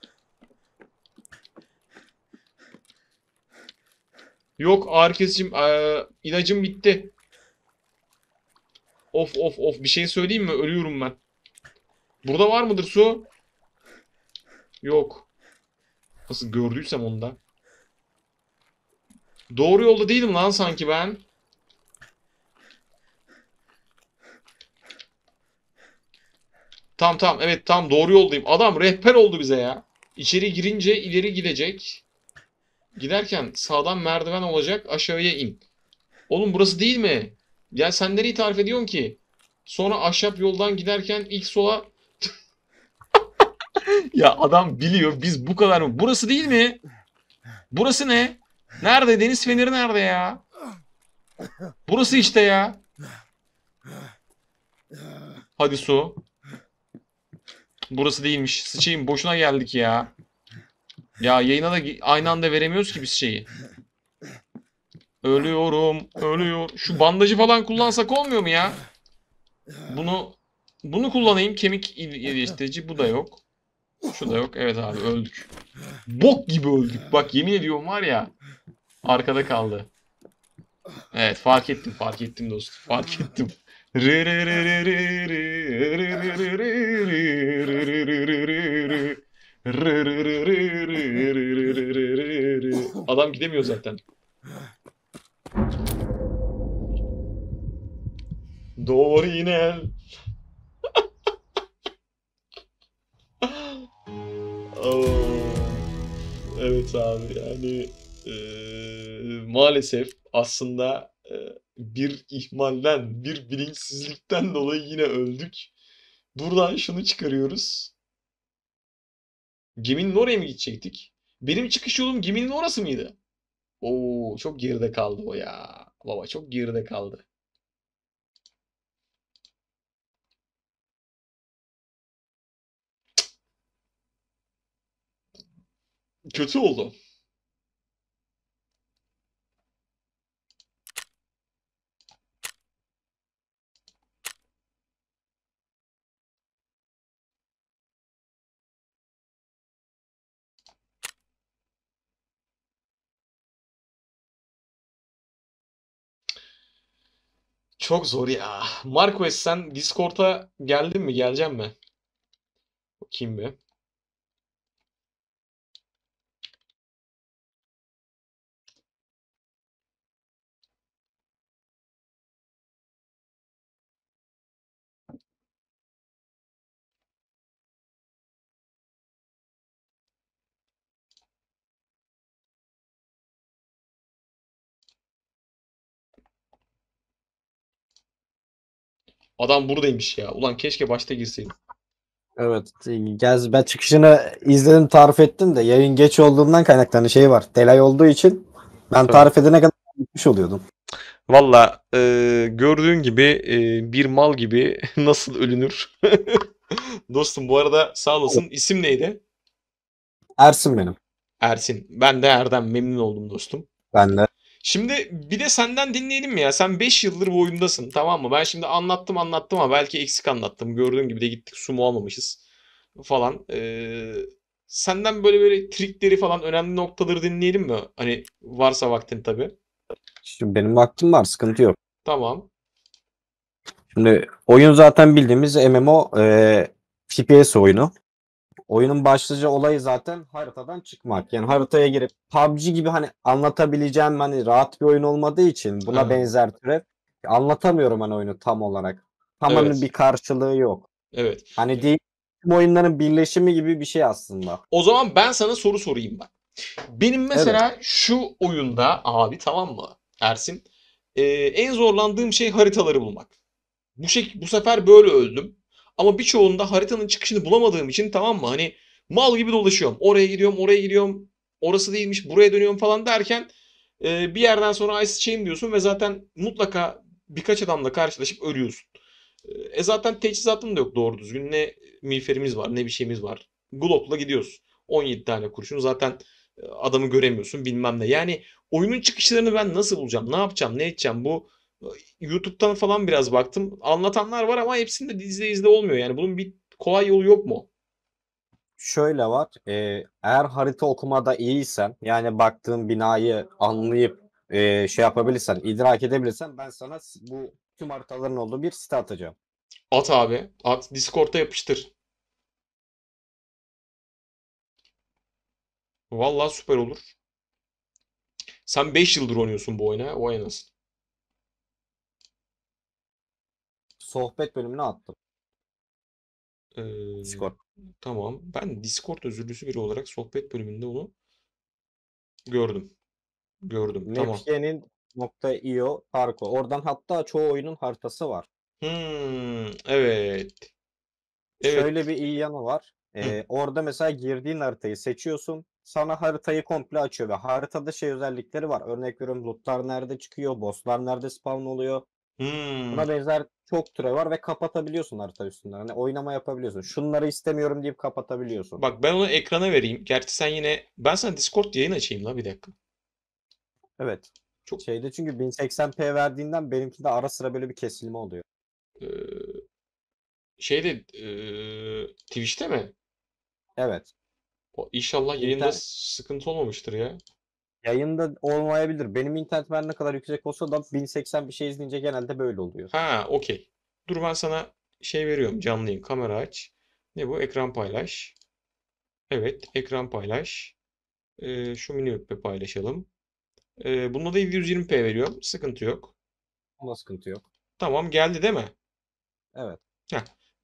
[SPEAKER 1] Yok ağrı kesicim eee, ilacım bitti. Of of of bir şey söyleyeyim mi? Ölüyorum ben. Burada var mıdır su? Yok. Nasıl gördüysem onu da. Doğru yolda değilim lan sanki ben. Tamam tamam evet tam doğru yoldayım. Adam rehber oldu bize ya. İçeri girince ileri gidecek. Giderken sağdan merdiven olacak aşağıya in. Oğlum burası değil mi? Ya sen nereyi tarif ediyorsun ki? Sonra ahşap yoldan giderken ilk sola... ya adam biliyor biz bu kadar mı? Burası değil mi? Burası ne? Nerede? Deniz feneri nerede ya? Burası işte ya. Hadi su. Burası değilmiş. Sıçayım boşuna geldik ya. Ya yayına da aynı anda veremiyoruz ki biz şeyi. Ölüyorum, ölüyor. Şu bandajı falan kullansak olmuyor mu ya? Bunu bunu kullanayım. Kemik il- iyileştirici. Bu da yok. Şu da yok. Evet abi öldük. Bok gibi öldük. Bak yemin ediyorum var ya. Arkada kaldı. Evet fark ettim fark ettim dostum. Fark ettim. Adam gidemiyor zaten. Doğru yine. Evet abi yani eee, maalesef aslında eee, bir ihmalden, bir bilinçsizlikten dolayı yine öldük. Buradan şunu çıkarıyoruz. Geminin oraya mı gidecektik? Benim çıkış yolum geminin orası mıydı? Oo çok geride kaldı o ya. Baba çok geride kaldı. Kötü oldu. Çok zor ya. Marquez sen Discord'a geldin mi? Geleceksin mi? Bakayım bir. Adam buradaymış ya. Ulan keşke başta girseydim.
[SPEAKER 2] Evet. Gez ben çıkışını izledim tarif ettim de yayın geç olduğundan kaynaklanı şey var. Delay olduğu için ben tarif edene kadar bitmiş oluyordum.
[SPEAKER 1] Valla e, gördüğün gibi e, bir mal gibi nasıl ölünür? Dostum bu arada sağ olasın. İsim neydi?
[SPEAKER 2] Ersin benim.
[SPEAKER 1] Ersin. Ben de Erdem. Memnun oldum dostum.
[SPEAKER 2] Ben de.
[SPEAKER 1] Şimdi bir de senden dinleyelim mi ya? Sen 5 yıldır bu oyundasın tamam mı? Ben şimdi anlattım anlattım ama belki eksik anlattım. Gördüğün gibi de gittik sumo almamışız falan. Ee, senden böyle böyle trikleri falan önemli noktaları dinleyelim mi? Hani varsa vaktin tabii.
[SPEAKER 2] Şimdi benim vaktim var sıkıntı yok.
[SPEAKER 1] Tamam.
[SPEAKER 2] Şimdi oyun zaten bildiğimiz MMO e, FPS oyunu. Oyunun başlıca olayı zaten haritadan çıkmak. Yani haritaya girip PUBG gibi hani anlatabileceğim hani rahat bir oyun olmadığı için buna
[SPEAKER 1] Aha.
[SPEAKER 2] benzer türev anlatamıyorum hani oyunu tam olarak. Tam hani
[SPEAKER 1] Evet.
[SPEAKER 2] bir karşılığı yok.
[SPEAKER 1] Evet.
[SPEAKER 2] Hani değil oyunların birleşimi gibi bir şey aslında.
[SPEAKER 1] O zaman ben sana soru sorayım bak. Benim mesela şu oyunda abi tamam mı Ersin? Ee, en zorlandığım şey haritaları bulmak. Bu şey, bu sefer böyle öldüm. Ama birçoğunda haritanın çıkışını bulamadığım için tamam mı? Hani mal gibi dolaşıyorum. Oraya gidiyorum, oraya gidiyorum. Orası değilmiş, buraya dönüyorum falan derken e, bir yerden sonra ice chain diyorsun ve zaten mutlaka birkaç adamla karşılaşıp ölüyorsun. E zaten teçhizatın da yok doğru düzgün. Ne miğferimiz var, ne bir şeyimiz var. Glock'la gidiyoruz. 17 tane kurşun zaten e, adamı göremiyorsun bilmem ne. Yani oyunun çıkışlarını ben nasıl bulacağım? Ne yapacağım? Ne edeceğim? Bu YouTube'dan falan biraz baktım. Anlatanlar var ama hepsinde izle izle olmuyor. Yani bunun bir kolay yolu yok mu?
[SPEAKER 2] Şöyle var. e, eğer harita okumada iyiysen yani baktığın binayı anlayıp e, şey yapabilirsen, idrak edebilirsen ben sana bu tüm haritaların olduğu bir site atacağım.
[SPEAKER 1] At abi. At. Discord'da yapıştır. Vallahi süper olur. Sen 5 yıldır oynuyorsun bu oyuna. Vay anasını.
[SPEAKER 2] Sohbet bölümüne attım.
[SPEAKER 1] Ee,
[SPEAKER 2] Discord.
[SPEAKER 1] Tamam. Ben Discord özürlüsü biri olarak sohbet bölümünde onu gördüm. Gördüm. Tamam.
[SPEAKER 2] Mapyenin.io Tarko. Oradan hatta çoğu oyunun haritası var.
[SPEAKER 1] Hmm, evet. Evet.
[SPEAKER 2] Şöyle bir iyi yanı var. E, orada mesela girdiğin haritayı seçiyorsun. Sana haritayı komple açıyor ve haritada şey özellikleri var. Örnek veriyorum lootlar nerede çıkıyor, bosslar nerede spawn oluyor.
[SPEAKER 1] Hmm.
[SPEAKER 2] Buna benzer çok türe var ve kapatabiliyorsun harita üstünden. Hani oynama yapabiliyorsun. Şunları istemiyorum deyip kapatabiliyorsun.
[SPEAKER 1] Bak ben onu ekrana vereyim. Gerçi sen yine ben sana Discord yayın açayım la bir dakika.
[SPEAKER 2] Evet.
[SPEAKER 1] Çok-
[SPEAKER 2] Şeyde çünkü 1080p verdiğinden benimkinde ara sıra böyle bir kesilme oluyor.
[SPEAKER 1] Ee, şeyde ee, Twitch'te mi?
[SPEAKER 2] Evet.
[SPEAKER 1] O, inşallah yayında
[SPEAKER 2] İnternet-
[SPEAKER 1] sıkıntı olmamıştır ya.
[SPEAKER 2] Yayında olmayabilir. Benim internet ben ne kadar yüksek olsa da 1080 bir şey izleyince genelde böyle oluyor.
[SPEAKER 1] Ha, okey. Dur ben sana şey veriyorum. Canlı yayın. Kamera aç. Ne bu? Ekran paylaş. Evet, ekran paylaş. Ee, şu mini web'e paylaşalım. Ee, bunda da 720p veriyorum. Sıkıntı yok.
[SPEAKER 2] Ona sıkıntı yok.
[SPEAKER 1] Tamam, geldi değil mi?
[SPEAKER 2] Evet.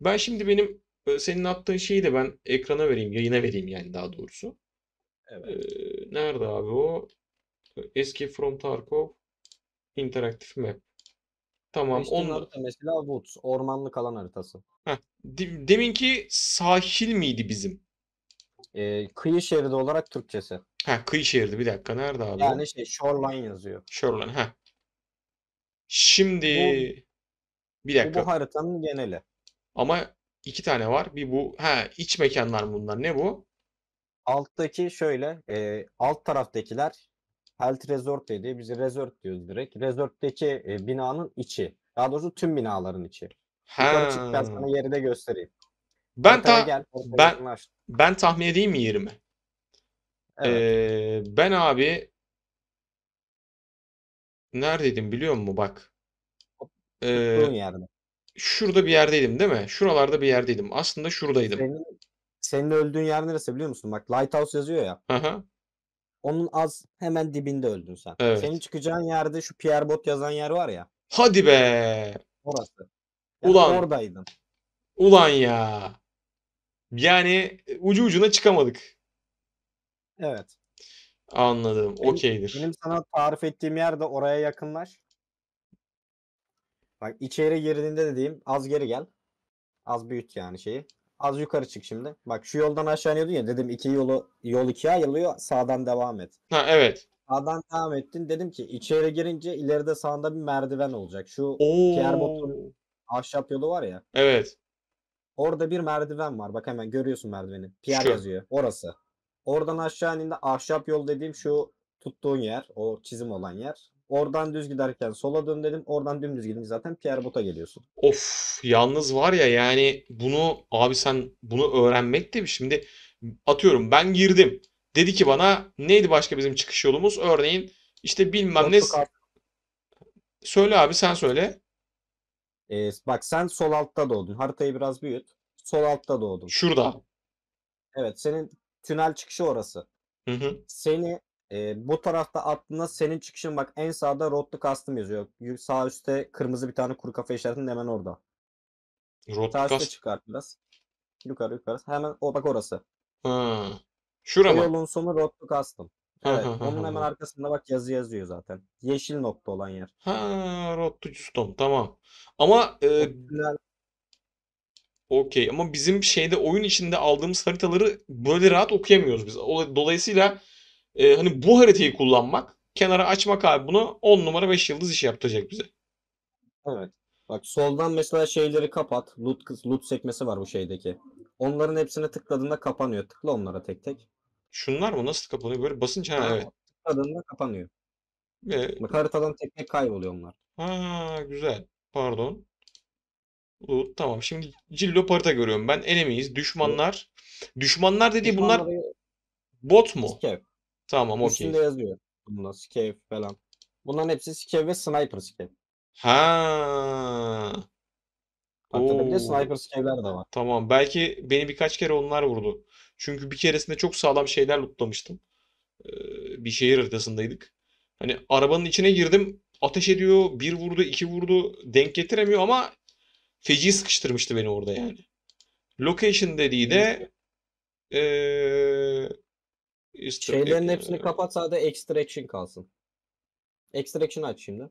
[SPEAKER 1] Ben şimdi benim e, senin attığın şeyi de ben ekrana vereyim, yayına vereyim yani daha doğrusu.
[SPEAKER 2] Evet.
[SPEAKER 1] Ee, nerede abi o? Escape from Tarkov Interactive Map. Tamam,
[SPEAKER 2] Seçtiğin
[SPEAKER 1] onunla.
[SPEAKER 2] harita mesela Woods. Ormanlık alan haritası.
[SPEAKER 1] Heh, de- deminki sahil miydi bizim?
[SPEAKER 2] Ee, kıyı şeridi olarak Türkçesi.
[SPEAKER 1] Ha, kıyı şeridi. Bir dakika, nerede abi?
[SPEAKER 2] Yani şey shoreline yazıyor.
[SPEAKER 1] Shoreline. Ha. Şimdi bir
[SPEAKER 2] Bu,
[SPEAKER 1] dakika.
[SPEAKER 2] bu haritanın geneli.
[SPEAKER 1] Ama iki tane var. Bir bu. Ha, iç mekanlar bunlar. Ne bu?
[SPEAKER 2] Alttaki şöyle e, alt taraftakiler Health Resort dediği biz resort diyoruz direkt. Resort'taki e, binanın içi. Daha doğrusu tüm binaların içi. Yukarı çık ben sana yeri de göstereyim.
[SPEAKER 1] Ben ta
[SPEAKER 2] gel.
[SPEAKER 1] ben-
[SPEAKER 2] yakınlaş.
[SPEAKER 1] ben tahmin edeyim mi yerimi?
[SPEAKER 2] Evet.
[SPEAKER 1] Ee, ben abi neredeydim biliyor musun bak. Ee,
[SPEAKER 2] Tuttuğun yerde.
[SPEAKER 1] şurada bir yerdeydim değil mi? Şuralarda bir yerdeydim. Aslında şuradaydım.
[SPEAKER 2] Senin, senin öldüğün yer neresi biliyor musun? Bak Lighthouse yazıyor ya.
[SPEAKER 1] Hı hı.
[SPEAKER 2] Onun az hemen dibinde öldün sen.
[SPEAKER 1] Evet.
[SPEAKER 2] Senin çıkacağın yerde şu Pierre Bot yazan yer var ya.
[SPEAKER 1] Hadi be.
[SPEAKER 2] Orası. Yani
[SPEAKER 1] Ulan.
[SPEAKER 2] oradaydın.
[SPEAKER 1] Ulan ya. Yani ucu ucuna çıkamadık.
[SPEAKER 2] Evet.
[SPEAKER 1] Anladım. Okeydir.
[SPEAKER 2] Benim sana tarif ettiğim yer de oraya yakınlaş. Bak içeri girdiğinde dediğim az geri gel. Az büyüt yani şeyi. Az yukarı çık şimdi. Bak şu yoldan aşağı iniyordun ya dedim iki yolu yol ikiye ayrılıyor sağdan devam et.
[SPEAKER 1] Ha evet.
[SPEAKER 2] Sağdan devam ettin dedim ki içeri girince ileride sağında bir merdiven olacak. Şu Pierre
[SPEAKER 1] Oo.
[SPEAKER 2] Bot'un ahşap yolu var ya.
[SPEAKER 1] Evet.
[SPEAKER 2] Orada bir merdiven var. Bak hemen görüyorsun merdiveni. Pierre
[SPEAKER 1] Şu.
[SPEAKER 2] yazıyor. Orası. Oradan aşağı indiğinde ahşap yol dediğim şu tuttuğun yer. O çizim olan yer. Oradan düz giderken sola dön dedim. Oradan dümdüz gidince zaten Pierre Bot'a geliyorsun.
[SPEAKER 1] Of yalnız var ya yani bunu abi sen bunu öğrenmek de bir şimdi atıyorum ben girdim. Dedi ki bana neydi başka bizim çıkış yolumuz? Örneğin işte bilmem ne söyle abi sen söyle.
[SPEAKER 2] Ee, bak sen sol altta doğdun. Haritayı biraz büyüt. Sol altta doğdun.
[SPEAKER 1] Şurada.
[SPEAKER 2] Evet senin tünel çıkışı orası.
[SPEAKER 1] Hı hı.
[SPEAKER 2] Seni e, bu tarafta attığında senin çıkışın bak en sağda Road to Custom yazıyor. Sağ üstte kırmızı bir tane kuru kafa işaretinin hemen orada.
[SPEAKER 1] Road
[SPEAKER 2] Sağ üstte çıkart biraz. Yukarı yukarı. Hemen o bak orası.
[SPEAKER 1] Ha.
[SPEAKER 2] O
[SPEAKER 1] Şura mı?
[SPEAKER 2] yolun sonu Road to Custom. Evet. Onun hemen arkasında bak yazı yazıyor zaten. Yeşil nokta olan yer.
[SPEAKER 1] Ha, Road to Custom tamam. Ama
[SPEAKER 2] O
[SPEAKER 1] e,
[SPEAKER 2] tünel
[SPEAKER 1] okey ama bizim şeyde oyun içinde aldığımız haritaları böyle rahat okuyamıyoruz biz. O- Dolayısıyla e, hani bu haritayı kullanmak, kenara açmak abi bunu 10 numara 5 yıldız iş yaptıracak bize.
[SPEAKER 2] Evet. Bak soldan mesela şeyleri kapat. Loot, loot sekmesi var bu şeydeki. Onların hepsine tıkladığında kapanıyor. Tıkla onlara tek tek.
[SPEAKER 1] Şunlar mı? Nasıl kapanıyor? Böyle basınca ha evet.
[SPEAKER 2] Tıkladığında kapanıyor.
[SPEAKER 1] Ve
[SPEAKER 2] Bak haritadan tek tek kayboluyor onlar.
[SPEAKER 1] ha güzel. Pardon. Bu tamam. Şimdi Cillo harita görüyorum ben. Enemiyiz. Düşmanlar. Düşmanlar dediği bunlar bot mu?
[SPEAKER 2] Skev.
[SPEAKER 1] Tamam okey.
[SPEAKER 2] Üstünde yazıyor. Bunlar Skev falan. Bunların hepsi Skev ve Sniper Skev.
[SPEAKER 1] Ha.
[SPEAKER 2] Haritada bir de
[SPEAKER 1] Oo.
[SPEAKER 2] Sniper Skev'ler de var.
[SPEAKER 1] Tamam. Belki beni birkaç kere onlar vurdu. Çünkü bir keresinde çok sağlam şeyler lootlamıştım. Ee, bir şehir haritasındaydık. Hani arabanın içine girdim. Ateş ediyor. Bir vurdu, iki vurdu. Denk getiremiyor ama feci sıkıştırmıştı beni orada yani. Location dediği de ee, Easter
[SPEAKER 2] Şeylerin
[SPEAKER 1] egg-
[SPEAKER 2] hepsini kapat sadece Extraction kalsın. Extraction aç şimdi.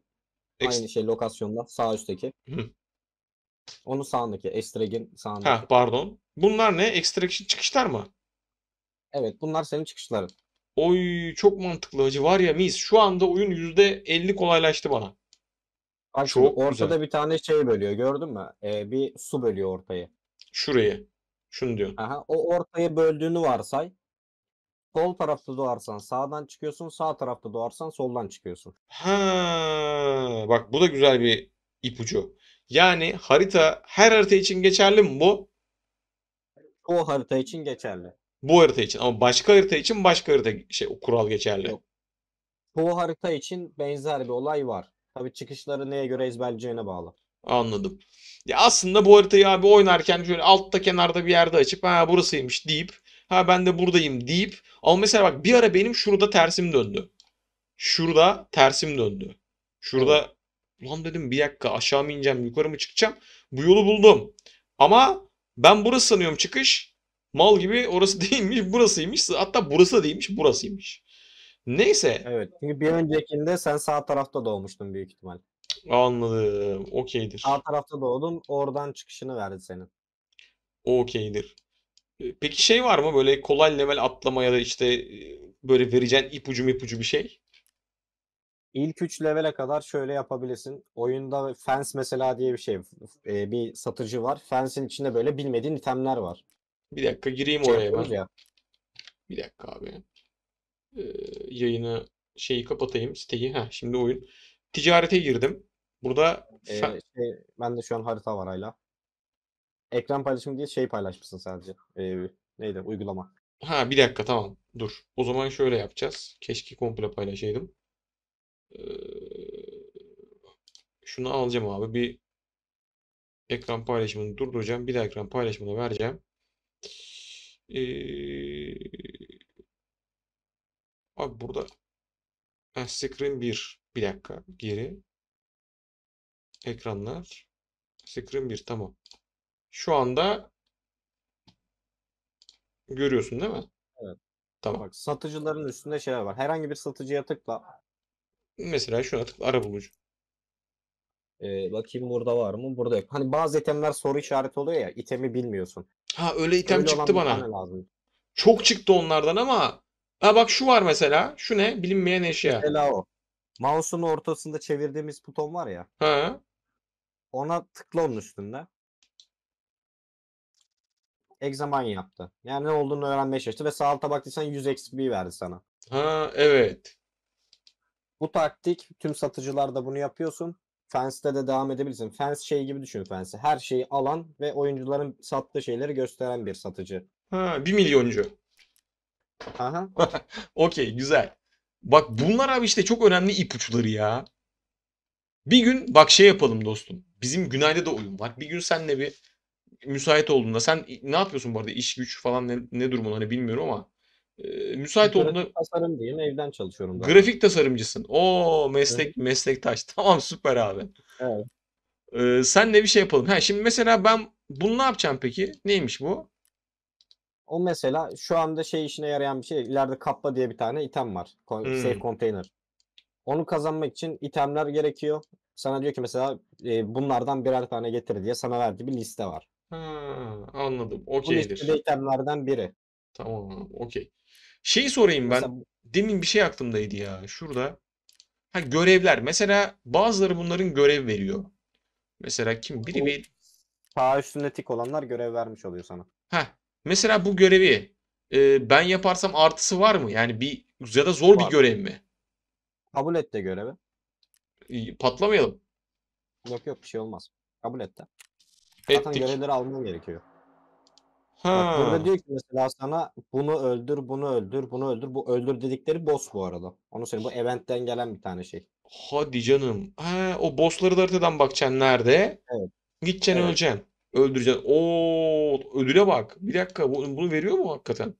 [SPEAKER 1] Ex-
[SPEAKER 2] Aynı şey lokasyonda sağ üstteki.
[SPEAKER 1] Hı.
[SPEAKER 2] Onun sağındaki. Extract'in sağındaki.
[SPEAKER 1] Ha pardon. Bunlar ne? Extraction çıkışlar mı?
[SPEAKER 2] Evet bunlar senin çıkışların.
[SPEAKER 1] Oy çok mantıklı hacı var ya mis. Şu anda oyun %50 kolaylaştı bana.
[SPEAKER 2] Bak şimdi
[SPEAKER 1] Çok
[SPEAKER 2] ortada
[SPEAKER 1] güzel.
[SPEAKER 2] bir tane şey bölüyor gördün mü? Ee, bir su bölüyor ortayı.
[SPEAKER 1] Şurayı. Şunu diyorsun.
[SPEAKER 2] Aha, o ortayı böldüğünü varsay. Sol tarafta doğarsan sağdan çıkıyorsun, sağ tarafta doğarsan soldan çıkıyorsun.
[SPEAKER 1] Ha, bak bu da güzel bir ipucu. Yani harita her harita için geçerli mi bu?
[SPEAKER 2] O harita için geçerli.
[SPEAKER 1] Bu harita için ama başka harita için başka harita şey o kural geçerli.
[SPEAKER 2] Yok. Çoğu harita için benzer bir olay var. Tabii çıkışları neye göre ezberleyeceğine bağlı.
[SPEAKER 1] Anladım. Ya aslında bu haritayı abi oynarken şöyle altta kenarda bir yerde açıp ha burasıymış deyip ha ben de buradayım deyip ama mesela bak bir ara benim şurada tersim döndü. Şurada tersim döndü. Şurada lan dedim bir dakika aşağı mı ineceğim yukarı mı çıkacağım? Bu yolu buldum. Ama ben burası sanıyorum çıkış. Mal gibi orası değilmiş burasıymış. Hatta burası da değilmiş burasıymış. Neyse
[SPEAKER 2] Evet. Çünkü bir öncekinde sen sağ tarafta doğmuştun büyük ihtimal.
[SPEAKER 1] anladım. Okeydir.
[SPEAKER 2] Sağ tarafta doğdun, oradan çıkışını verdi senin.
[SPEAKER 1] Okeydir. Peki şey var mı böyle kolay level atlama ya da işte e, böyle vereceğin ipucu ipucu bir şey?
[SPEAKER 2] İlk 3 levele kadar şöyle yapabilirsin. Oyunda fence mesela diye bir şey. e, bir satıcı var. Fence'in içinde böyle bilmediğin itemler var.
[SPEAKER 1] Bir dakika gireyim
[SPEAKER 2] Şey
[SPEAKER 1] oraya ben.
[SPEAKER 2] ya.
[SPEAKER 1] Bir dakika abi. Ee, yayını şeyi kapatayım siteyi. Heh, şimdi oyun. Ticarete girdim. Burada
[SPEAKER 2] e,
[SPEAKER 1] fe-
[SPEAKER 2] şey, ben de şu an harita var hala. Ekran paylaşımı diye şey paylaşmışsın sadece. E, neydi? Uygulama.
[SPEAKER 1] ha bir dakika tamam. Dur. O zaman şöyle yapacağız. Keşke komple paylaşaydım. Ee, şunu alacağım abi. Bir ekran paylaşımını durduracağım. Bir de ekran paylaşımını vereceğim. Ee, abi burada ha, screen 1. Bir dakika. Geri. Ekranlar. Screen 1. Tamam. Şu anda görüyorsun değil mi?
[SPEAKER 2] Evet.
[SPEAKER 1] Tamam.
[SPEAKER 2] Bak satıcıların üstünde şeyler var. Herhangi bir satıcıya tıkla.
[SPEAKER 1] Mesela şuna tıkla arabulucu.
[SPEAKER 2] E, bakayım burada var mı? Burada yok. Hani bazı itemler soru işareti oluyor ya. itemi bilmiyorsun.
[SPEAKER 1] Ha öyle item
[SPEAKER 2] Öyle
[SPEAKER 1] çıktı bana.
[SPEAKER 2] lazım.
[SPEAKER 1] Çok çıktı onlardan ama ha bak şu var mesela. Şu ne? Bilinmeyen eşya.
[SPEAKER 2] Mesela o. Mouse'un ortasında çevirdiğimiz buton var ya.
[SPEAKER 1] Ha.
[SPEAKER 2] Ona tıkla onun üstünde. Examine yaptı. Yani ne olduğunu öğrenmeye çalıştı ve sağ alta baktıysan 100 XP verdi sana.
[SPEAKER 1] Ha evet.
[SPEAKER 2] Bu taktik tüm satıcılarda bunu yapıyorsun. Fence'de de devam edebilirsin. Fence şey gibi düşün Fence'i. Her şeyi alan ve oyuncuların sattığı şeyleri gösteren bir satıcı.
[SPEAKER 1] Ha, 1 milyoncu.
[SPEAKER 2] Aha.
[SPEAKER 1] Okey güzel. Bak bunlar abi işte çok önemli ipuçları ya. Bir gün bak şey yapalım dostum. Bizim Günay'da da oyun var. Bir gün senle bir müsait olduğunda sen ne yapıyorsun bu arada iş güç falan ne, ne durumun hani bilmiyorum ama e, müsait olduğunda
[SPEAKER 2] Grafik tasarım diyeyim evden çalışıyorum zaten.
[SPEAKER 1] grafik tasarımcısın. Oo meslek meslektaş. Tamam süper abi.
[SPEAKER 2] Evet.
[SPEAKER 1] Ee, senle bir şey yapalım. Ha şimdi mesela ben bunu ne yapacağım peki? Neymiş bu?
[SPEAKER 2] O mesela şu anda şey işine yarayan bir şey. İleride kappa diye bir tane item var. Ko-
[SPEAKER 1] Hmm.
[SPEAKER 2] Safe container. Onu kazanmak için itemler gerekiyor. Sana diyor ki mesela e, bunlardan birer tane getir diye sana verdiği bir liste var.
[SPEAKER 1] Ha, anladım.
[SPEAKER 2] Bu
[SPEAKER 1] Okeydir.
[SPEAKER 2] listede itemlerden biri.
[SPEAKER 1] Tamam, okey. Şeyi sorayım ben.
[SPEAKER 2] Mesela
[SPEAKER 1] Demin bir şey aklımdaydı ya. Şurada. Ha görevler. Mesela bazıları bunların görev veriyor. Mesela kim? Biri
[SPEAKER 2] Bu-
[SPEAKER 1] bir
[SPEAKER 2] sağ üstünde tik olanlar görev vermiş oluyor sana.
[SPEAKER 1] Ha, mesela bu görevi e, ben yaparsam artısı var mı? Yani bir ya da zor bir
[SPEAKER 2] Var.
[SPEAKER 1] görev mi?
[SPEAKER 2] Kabul et de görevi.
[SPEAKER 1] E, Patlamayalım.
[SPEAKER 2] Yok yok bir şey olmaz. Kabul et de. Zaten
[SPEAKER 1] Ettik.
[SPEAKER 2] görevleri alman gerekiyor. Bak
[SPEAKER 1] Ha.
[SPEAKER 2] burada diyor ki mesela sana bunu öldür, bunu öldür, bunu öldür. Bu öldür dedikleri boss bu arada. Onu söyleyeyim. Bu eventten gelen bir tane şey.
[SPEAKER 1] Hadi canım. Ha, o bossları da haritadan bakacaksın nerede?
[SPEAKER 2] Evet.
[SPEAKER 1] Gideceksin
[SPEAKER 2] Evet.
[SPEAKER 1] öleceksin. Öldüreceksin. Oo, ödüle bak. Bir dakika. bu- Bunu veriyor mu hakikaten?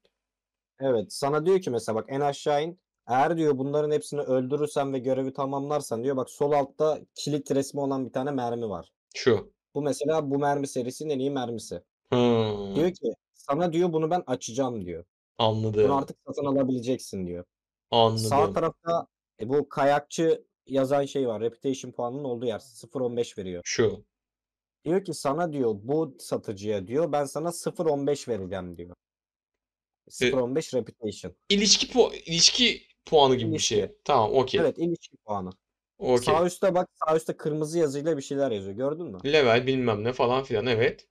[SPEAKER 2] Evet, sana diyor ki mesela bak en aşağı in. Eğer diyor bunların hepsini öldürürsen ve görevi tamamlarsan diyor bak sol altta kilit resmi olan bir tane mermi var.
[SPEAKER 1] Şu.
[SPEAKER 2] Bu mesela bu mermi serisinin en iyi mermisi.
[SPEAKER 1] Ha,
[SPEAKER 2] Diyor ki sana diyor bunu ben açacağım diyor. Bunu
[SPEAKER 1] anladım.
[SPEAKER 2] artık satın alabileceksin diyor. Sağ
[SPEAKER 1] Anladım.
[SPEAKER 2] tarafta e, bu kayakçı yazan şey var. Reputation puanının olduğu yer 0.15 veriyor.
[SPEAKER 1] Şu.
[SPEAKER 2] Diyor ki sana diyor bu satıcıya diyor ben sana 0.15 vereceğim diyor. 0.15 reputation.
[SPEAKER 1] İlişki pu ilişki puanı gibi bir
[SPEAKER 2] İlişki.
[SPEAKER 1] şey. Tamam, okey.
[SPEAKER 2] Evet ilişki puanı.
[SPEAKER 1] Okey.
[SPEAKER 2] Sağ üstte bak sağ üstte kırmızı yazıyla bir şeyler yazıyor. Gördün mü?
[SPEAKER 1] Level bilmem ne falan filan. Evet.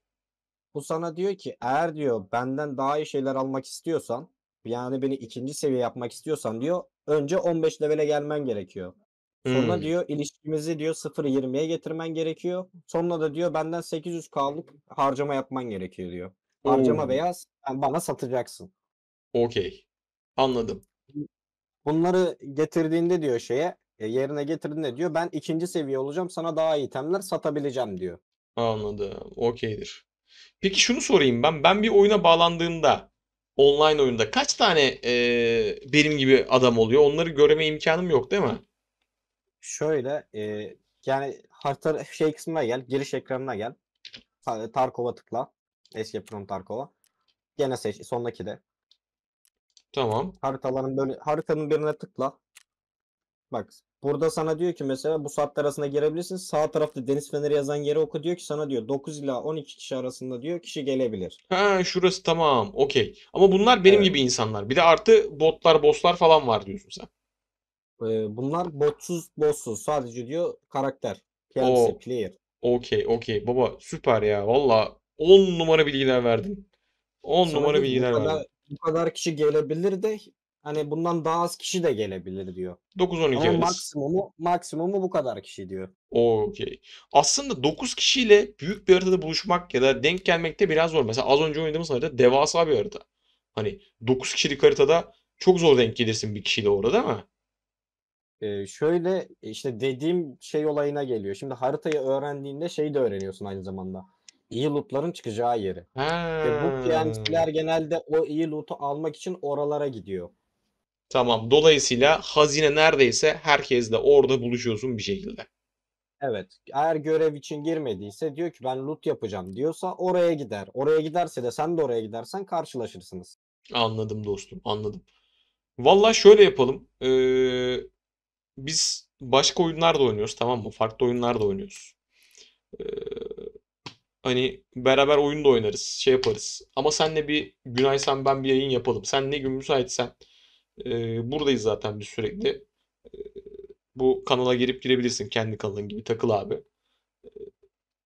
[SPEAKER 2] Bu sana diyor ki eğer diyor benden daha iyi şeyler almak istiyorsan yani beni ikinci seviye yapmak istiyorsan diyor önce 15 levele gelmen gerekiyor. Sonra
[SPEAKER 1] Hmm.
[SPEAKER 2] diyor ilişkimizi diyor 0.20'ye getirmen gerekiyor. Sonra da diyor benden 800K'lık harcama yapman gerekiyor diyor. Harcama
[SPEAKER 1] Oo.
[SPEAKER 2] veya sen bana satacaksın.
[SPEAKER 1] Okey. Anladım.
[SPEAKER 2] Bunları getirdiğinde diyor şeye e, yerine getirdiğinde diyor ben ikinci seviye olacağım sana daha iyi itemler satabileceğim diyor.
[SPEAKER 1] Anladım. Okeydir. Peki şunu sorayım ben. Ben bir oyuna bağlandığımda online oyunda kaç tane eee, benim gibi adam oluyor? Onları göreme imkanım yok değil mi?
[SPEAKER 2] Şöyle e, yani harita şey kısmına gel giriş ekranına gel. Ta- Tarkov'a tıkla. Escape from Tarkov'a. Gene seç sondaki de.
[SPEAKER 1] Tamam.
[SPEAKER 2] Haritaların böyle haritanın birine tıkla. Bak burada sana diyor ki mesela bu saatler arasında girebilirsin. Sağ tarafta deniz feneri yazan yeri oku diyor ki sana diyor 9 ila 12 kişi arasında diyor kişi gelebilir.
[SPEAKER 1] Ha şurası tamam. Okey. Ama bunlar benim
[SPEAKER 2] Evet.
[SPEAKER 1] gibi insanlar. Bir de artı botlar, bosslar falan var diyorsun sen.
[SPEAKER 2] Ee, bunlar botsuz bossuz sadece diyor karakter.
[SPEAKER 1] Oo.
[SPEAKER 2] player.
[SPEAKER 1] Okey, okey. Baba süper ya. Valla 10 numara bilgiler verdin. 10
[SPEAKER 2] Sana
[SPEAKER 1] numara
[SPEAKER 2] diyor ki
[SPEAKER 1] bilgiler
[SPEAKER 2] bu kadar,
[SPEAKER 1] verdin.
[SPEAKER 2] bu kadar kişi gelebilir de hani bundan daha az kişi de gelebilir diyor.
[SPEAKER 1] 9-12
[SPEAKER 2] Ama
[SPEAKER 1] arası.
[SPEAKER 2] maksimumu maksimumu bu kadar kişi diyor.
[SPEAKER 1] Okey. Aslında 9 kişiyle büyük bir haritada buluşmak ya da denk gelmek de biraz zor. Mesela az önce oynadığımız harita devasa bir harita. Hani 9 kişilik haritada çok zor denk gelirsin bir kişiyle orada değil mi?
[SPEAKER 2] Ee, şöyle işte dediğim şey olayına geliyor. Şimdi haritayı öğrendiğinde şeyi de öğreniyorsun aynı zamanda. İyi lootların çıkacağı yeri. Ve bu PNC'ler genelde o iyi loot'u almak için oralara gidiyor.
[SPEAKER 1] Tamam. Dolayısıyla hazine neredeyse herkesle orada buluşuyorsun bir şekilde.
[SPEAKER 2] Evet. Eğer görev için girmediyse diyor ki ben loot yapacağım diyorsa oraya gider. Oraya giderse de sen de oraya gidersen karşılaşırsınız.
[SPEAKER 1] Anladım dostum, anladım. Valla şöyle yapalım. Ee, biz başka oyunlar da oynuyoruz tamam mı? Farklı oyunlar da oynuyoruz. Ee, hani beraber oyun da oynarız, şey yaparız. Ama senle bir Günay sen ben bir yayın yapalım. Sen ne gün müsaitsen ee, buradayız zaten biz sürekli. Ee, bu kanala girip girebilirsin kendi kanalın gibi takıl abi. Ee,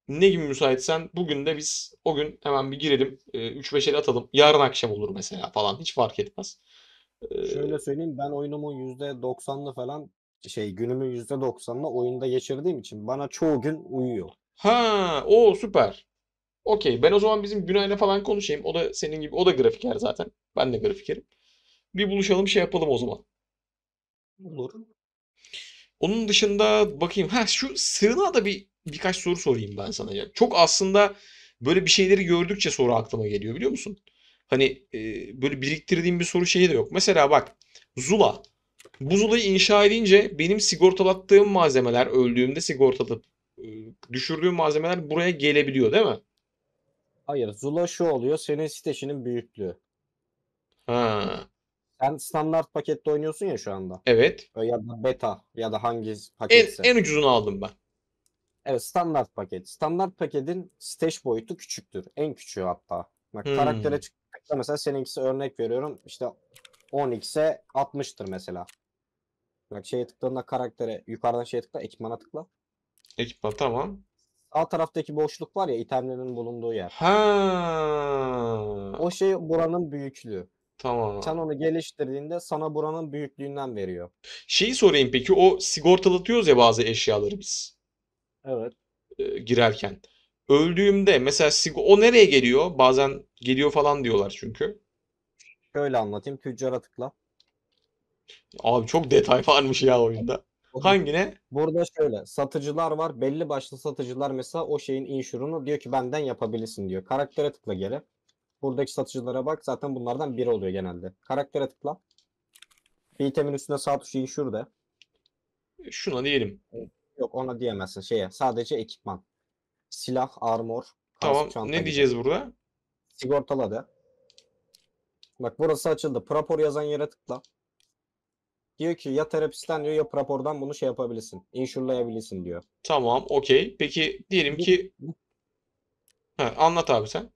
[SPEAKER 1] ne gün müsaitsen bugün de biz o gün hemen bir girelim. 3-5 el atalım. Yarın akşam olur mesela falan hiç fark etmez. Ee,
[SPEAKER 2] Şöyle söyleyeyim ben oyunumun %90'ını falan şey günümün %90'ını oyunda geçirdiğim için bana çoğu gün uyuyor.
[SPEAKER 1] Ha, o süper. Okey. Ben o zaman bizim Günay'la falan konuşayım. O da senin gibi. O da grafiker zaten. Ben de grafikerim. Bir buluşalım şey yapalım o zaman.
[SPEAKER 2] Olur.
[SPEAKER 1] Onun dışında bakayım. Ha şu sığınağa da bir birkaç soru sorayım ben sana ya. Çok aslında böyle bir şeyleri gördükçe soru aklıma geliyor biliyor musun? Hani e, böyle biriktirdiğim bir soru şeyi de yok. Mesela bak Zula. Bu Zula'yı inşa edince benim sigortalattığım malzemeler öldüğümde sigortalıp e, düşürdüğüm malzemeler buraya gelebiliyor değil mi?
[SPEAKER 2] Hayır, Zula şu oluyor. Senin siteşinin büyüklüğü.
[SPEAKER 1] Ha,
[SPEAKER 2] Sen standart pakette oynuyorsun ya şu anda.
[SPEAKER 1] evet.
[SPEAKER 2] Ya da beta ya da hangi
[SPEAKER 1] En,
[SPEAKER 2] paketse.
[SPEAKER 1] en ucuzunu aldım ben.
[SPEAKER 2] Evet, standart paket. Standart paketin stage boyutu küçüktür. En küçüğü hatta. Bak
[SPEAKER 1] Hmm.
[SPEAKER 2] karaktere çıktığında mesela seninkisi örnek veriyorum. İşte 10x'e 60'tır mesela. Bak şeye tıkladığında karaktere yukarıdan şeye tıkla, ekipmana tıkla.
[SPEAKER 1] Ekipman tamam.
[SPEAKER 2] Sağ taraftaki boşluk var ya itemlerin bulunduğu yer.
[SPEAKER 1] Ha,
[SPEAKER 2] O şey buranın büyüklüğü.
[SPEAKER 1] Tamam.
[SPEAKER 2] Sen onu geliştirdiğinde sana buranın büyüklüğünden veriyor.
[SPEAKER 1] Şeyi sorayım peki o sigortalatıyoruz ya bazı eşyaları biz
[SPEAKER 2] Evet.
[SPEAKER 1] e, girerken. Öldüğümde mesela sig- o nereye geliyor? Bazen geliyor falan diyorlar çünkü.
[SPEAKER 2] Şöyle anlatayım. Tüccara tıkla.
[SPEAKER 1] Abi çok detay varmış ya oyunda. Hangine?
[SPEAKER 2] Burada şöyle satıcılar var. Belli başlı satıcılar mesela o şeyin insurunu diyor ki benden yapabilirsin diyor. Karaktere tıkla geri. Buradaki satıcılara bak. Zaten bunlardan biri oluyor genelde. Karaktere tıkla. Bir itemin üstüne sağ tuşu insure de.
[SPEAKER 1] Şuna diyelim.
[SPEAKER 2] Yok ona diyemezsin şeye. Sadece ekipman. Silah, armor,
[SPEAKER 1] Tamam. Ne
[SPEAKER 2] gibi.
[SPEAKER 1] diyeceğiz burada?
[SPEAKER 2] Sigortala de. Bak burası açıldı. Prapor yazan yere tıkla. Diyor ki ya terapisten diyor ya prapordan bunu şey yapabilirsin. Insure'layabilirsin diyor.
[SPEAKER 1] Tamam, okey. Peki diyelim ki ha, anlat abi sen.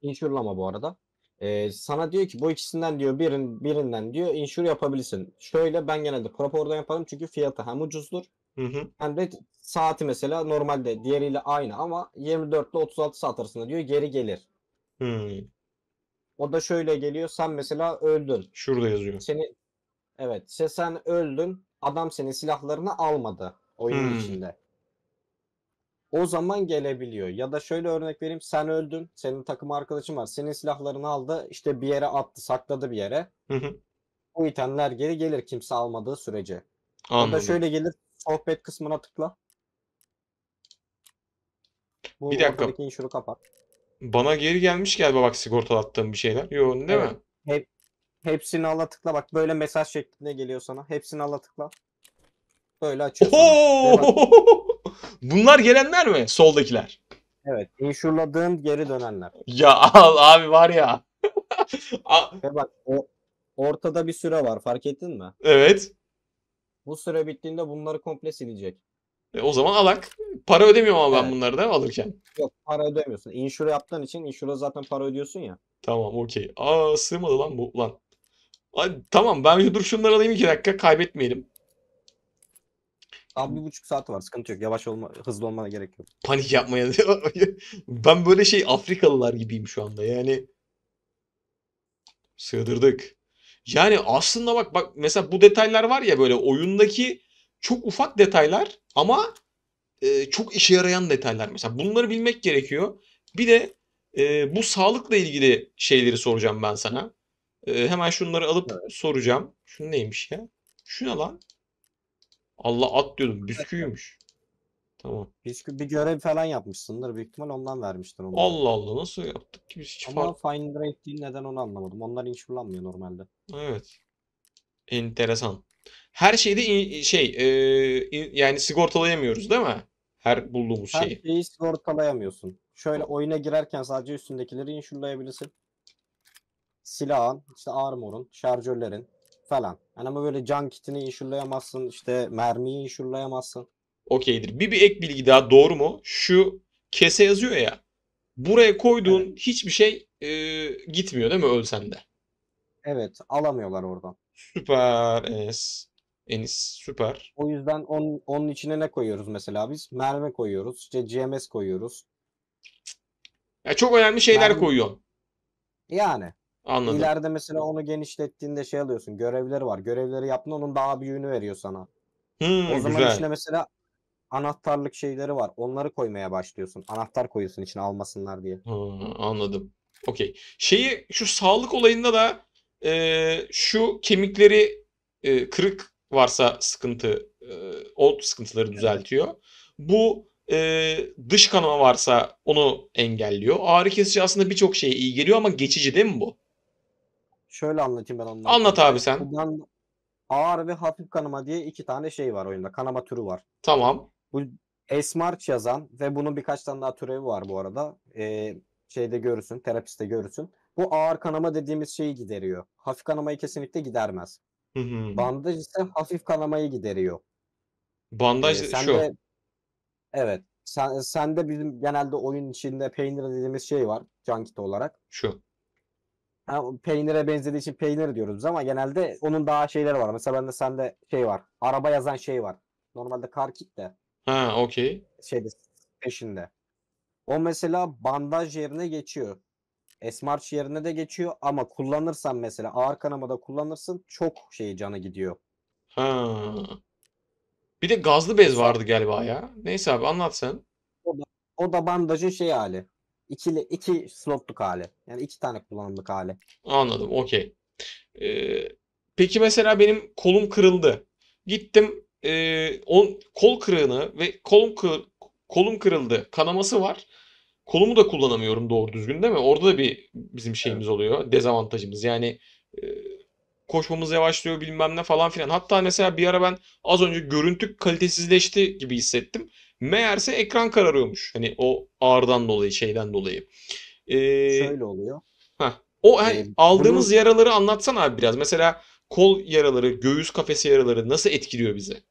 [SPEAKER 2] Insure'lama bu arada. Ee, sana diyor ki bu ikisinden diyor birin, birinden diyor insure yapabilirsin. Şöyle ben genelde Propor'dan yaparım çünkü fiyatı hem ucuzdur
[SPEAKER 1] Hı hı.
[SPEAKER 2] hem de saati mesela normalde diğeriyle aynı ama 24 ile 36 saat arasında diyor geri gelir.
[SPEAKER 1] Hmm,
[SPEAKER 2] O da şöyle geliyor sen mesela öldün.
[SPEAKER 1] şurada yazıyor.
[SPEAKER 2] Seni evet se- sen öldün adam senin silahlarını almadı oyunun
[SPEAKER 1] Hmm.
[SPEAKER 2] içinde. O zaman gelebiliyor. Ya da şöyle örnek vereyim. Sen öldün. Senin takım arkadaşın var. Senin silahlarını aldı. işte bir yere attı. Sakladı bir yere.
[SPEAKER 1] Hı hı.
[SPEAKER 2] Bu itemler geri gelir kimse almadığı sürece. Ya da
[SPEAKER 1] Anladım.
[SPEAKER 2] şöyle gelir. Sohbet kısmına tıkla. Bu
[SPEAKER 1] Bir dakika.
[SPEAKER 2] ortadaki insure'u kapat.
[SPEAKER 1] Bana geri gelmiş galiba bak sigortalattığım bir şeyler. Yo, değil
[SPEAKER 2] Evet.
[SPEAKER 1] mi?
[SPEAKER 2] Hep, hepsini ala tıkla. Bak böyle mesaj şeklinde geliyor sana. Hepsini ala tıkla. Böyle açıyor
[SPEAKER 1] Bunlar gelenler mi? Soldakiler.
[SPEAKER 2] evet. Insure'ladığın geri dönenler.
[SPEAKER 1] Ya al abi var ya.
[SPEAKER 2] Ve bak o ortada bir süre var. Fark ettin mi?
[SPEAKER 1] Evet.
[SPEAKER 2] Bu süre bittiğinde bunları komple silecek.
[SPEAKER 1] E, o zaman alak. Para ödemiyorum ama ben
[SPEAKER 2] Evet.
[SPEAKER 1] bunları da alırken.
[SPEAKER 2] Yok para ödemiyorsun. Insure yaptığın için insure zaten para ödüyorsun ya.
[SPEAKER 1] Tamam okey. Aa sığmadı lan bu lan. Ay, tamam ben dur şunları alayım iki dakika kaybetmeyelim.
[SPEAKER 2] Daha bir buçuk saat var. Sıkıntı yok. Yavaş olma, hızlı olmana gerek yok.
[SPEAKER 1] Panik yapmaya. Ben böyle şey Afrikalılar gibiyim şu anda yani. Sığdırdık. Yani aslında bak bak mesela bu detaylar var ya böyle oyundaki çok ufak detaylar ama e, çok işe yarayan detaylar. Mesela bunları bilmek gerekiyor. Bir de e, bu sağlıkla ilgili şeyleri soracağım ben sana. E, hemen şunları alıp soracağım. Şu neymiş ya? Şu ne lan? Allah at diyordum. Bisküviymiş. Tamam.
[SPEAKER 2] Hiç bir görev falan yapmışsındır. Büyük ihtimal ondan vermiştir onu.
[SPEAKER 1] Allah Allah nasıl yaptık ki biz hiç
[SPEAKER 2] Ama
[SPEAKER 1] fark...
[SPEAKER 2] find rate değil neden onu anlamadım. Onlar insure'lanmıyor normalde.
[SPEAKER 1] Evet. Enteresan. Her şeyde in- şey e, in- yani sigortalayamıyoruz değil mi? Her bulduğumuz
[SPEAKER 2] Her
[SPEAKER 1] şeyi.
[SPEAKER 2] şeyi sigortalayamıyorsun. Şöyle oyuna girerken sadece üstündekileri insure'layabilirsin. Silahın, işte armor'un, şarjörlerin falan. Yani ama böyle can kitini insure'layamazsın. işte mermiyi insure'layamazsın.
[SPEAKER 1] Okeydir. Bir bir ek bilgi daha doğru mu? Şu kese yazıyor ya. Buraya koyduğun hiçbir şey e, gitmiyor değil mi ölsen de?
[SPEAKER 2] Evet, alamıyorlar oradan.
[SPEAKER 1] Süper Enes. Enis süper.
[SPEAKER 2] O yüzden onun, onun içine ne koyuyoruz mesela biz? Mermi koyuyoruz, işte GMS koyuyoruz.
[SPEAKER 1] Ya çok önemli şeyler
[SPEAKER 2] Ben-
[SPEAKER 1] koyuyorsun.
[SPEAKER 2] Yani
[SPEAKER 1] Anladım.
[SPEAKER 2] ileride mesela onu genişlettiğinde şey alıyorsun. Görevleri var. Görevleri yaptın onun daha büyüğünü veriyor sana.
[SPEAKER 1] Hmm,
[SPEAKER 2] O zaman
[SPEAKER 1] güzel.
[SPEAKER 2] içine mesela anahtarlık şeyleri var. Onları koymaya başlıyorsun. Anahtar koyuyorsun içine almasınlar diye.
[SPEAKER 1] Ha, anladım. Okey. Şeyi şu sağlık olayında da e, şu kemikleri e, kırık varsa sıkıntı e, o sıkıntıları düzeltiyor. Bu e, dış kanama varsa onu engelliyor. Ağrı kesici aslında birçok şeye iyi geliyor ama geçici değil mi bu?
[SPEAKER 2] Şöyle anlatayım ben onları.
[SPEAKER 1] Anlat abi sen.
[SPEAKER 2] Bundan ağır ve hafif kanama diye iki tane şey var oyunda. Kanama türü var.
[SPEAKER 1] Tamam.
[SPEAKER 2] Bu Esmarch yazan ve bunun birkaç tane daha türevi var bu arada. Ee, şeyde görürsün, terapiste görürsün. Bu ağır kanama dediğimiz şeyi gideriyor. Hafif kanamayı kesinlikle gidermez.
[SPEAKER 1] Hı hı.
[SPEAKER 2] Bandaj ise hafif kanamayı gideriyor.
[SPEAKER 1] Bandaj
[SPEAKER 2] Ee, sen
[SPEAKER 1] şu.
[SPEAKER 2] de evet. Sen, sende bizim genelde oyun içinde peynir dediğimiz şey var. Junkit olarak.
[SPEAKER 1] Şu.
[SPEAKER 2] O peynire benzediği için peynir diyoruz biz ama genelde onun daha şeyleri var. Mesela bende sende şey var. Araba yazan şey var. Normalde car kit de
[SPEAKER 1] Ha, okey.
[SPEAKER 2] şeyde peşinde. O mesela bandaj yerine geçiyor. Esmarch yerine de geçiyor ama kullanırsan mesela ağır kanamada kullanırsın çok şey canı gidiyor.
[SPEAKER 1] Ha. Bir de gazlı bez vardı galiba ya. Neyse abi anlat sen.
[SPEAKER 2] O da bandajın şey hali. İkili, iki slotluk hali. Yani iki tane kullanımlık hali.
[SPEAKER 1] Anladım, okey. Ee, peki mesela benim kolum kırıldı. Gittim, e, on, kol kırığını ve kolum kır, kolum kırıldı. Kanaması var. Kolumu da kullanamıyorum doğru düzgün değil mi? Orada da bir bizim şeyimiz oluyor, dezavantajımız. Yani e, koşmamız yavaşlıyor bilmem ne falan filan. Hatta mesela bir ara ben az önce görüntü kalitesizleşti gibi hissettim. Meğerse ekran kararıyormuş. Hani o ağrıdan dolayı, şeyden dolayı. Ee,
[SPEAKER 2] Şöyle oluyor.
[SPEAKER 1] Heh. O hani
[SPEAKER 2] Ee,
[SPEAKER 1] aldığımız
[SPEAKER 2] bunu-
[SPEAKER 1] yaraları anlatsana abi biraz. Mesela kol yaraları, göğüs kafesi yaraları nasıl etkiliyor bizi?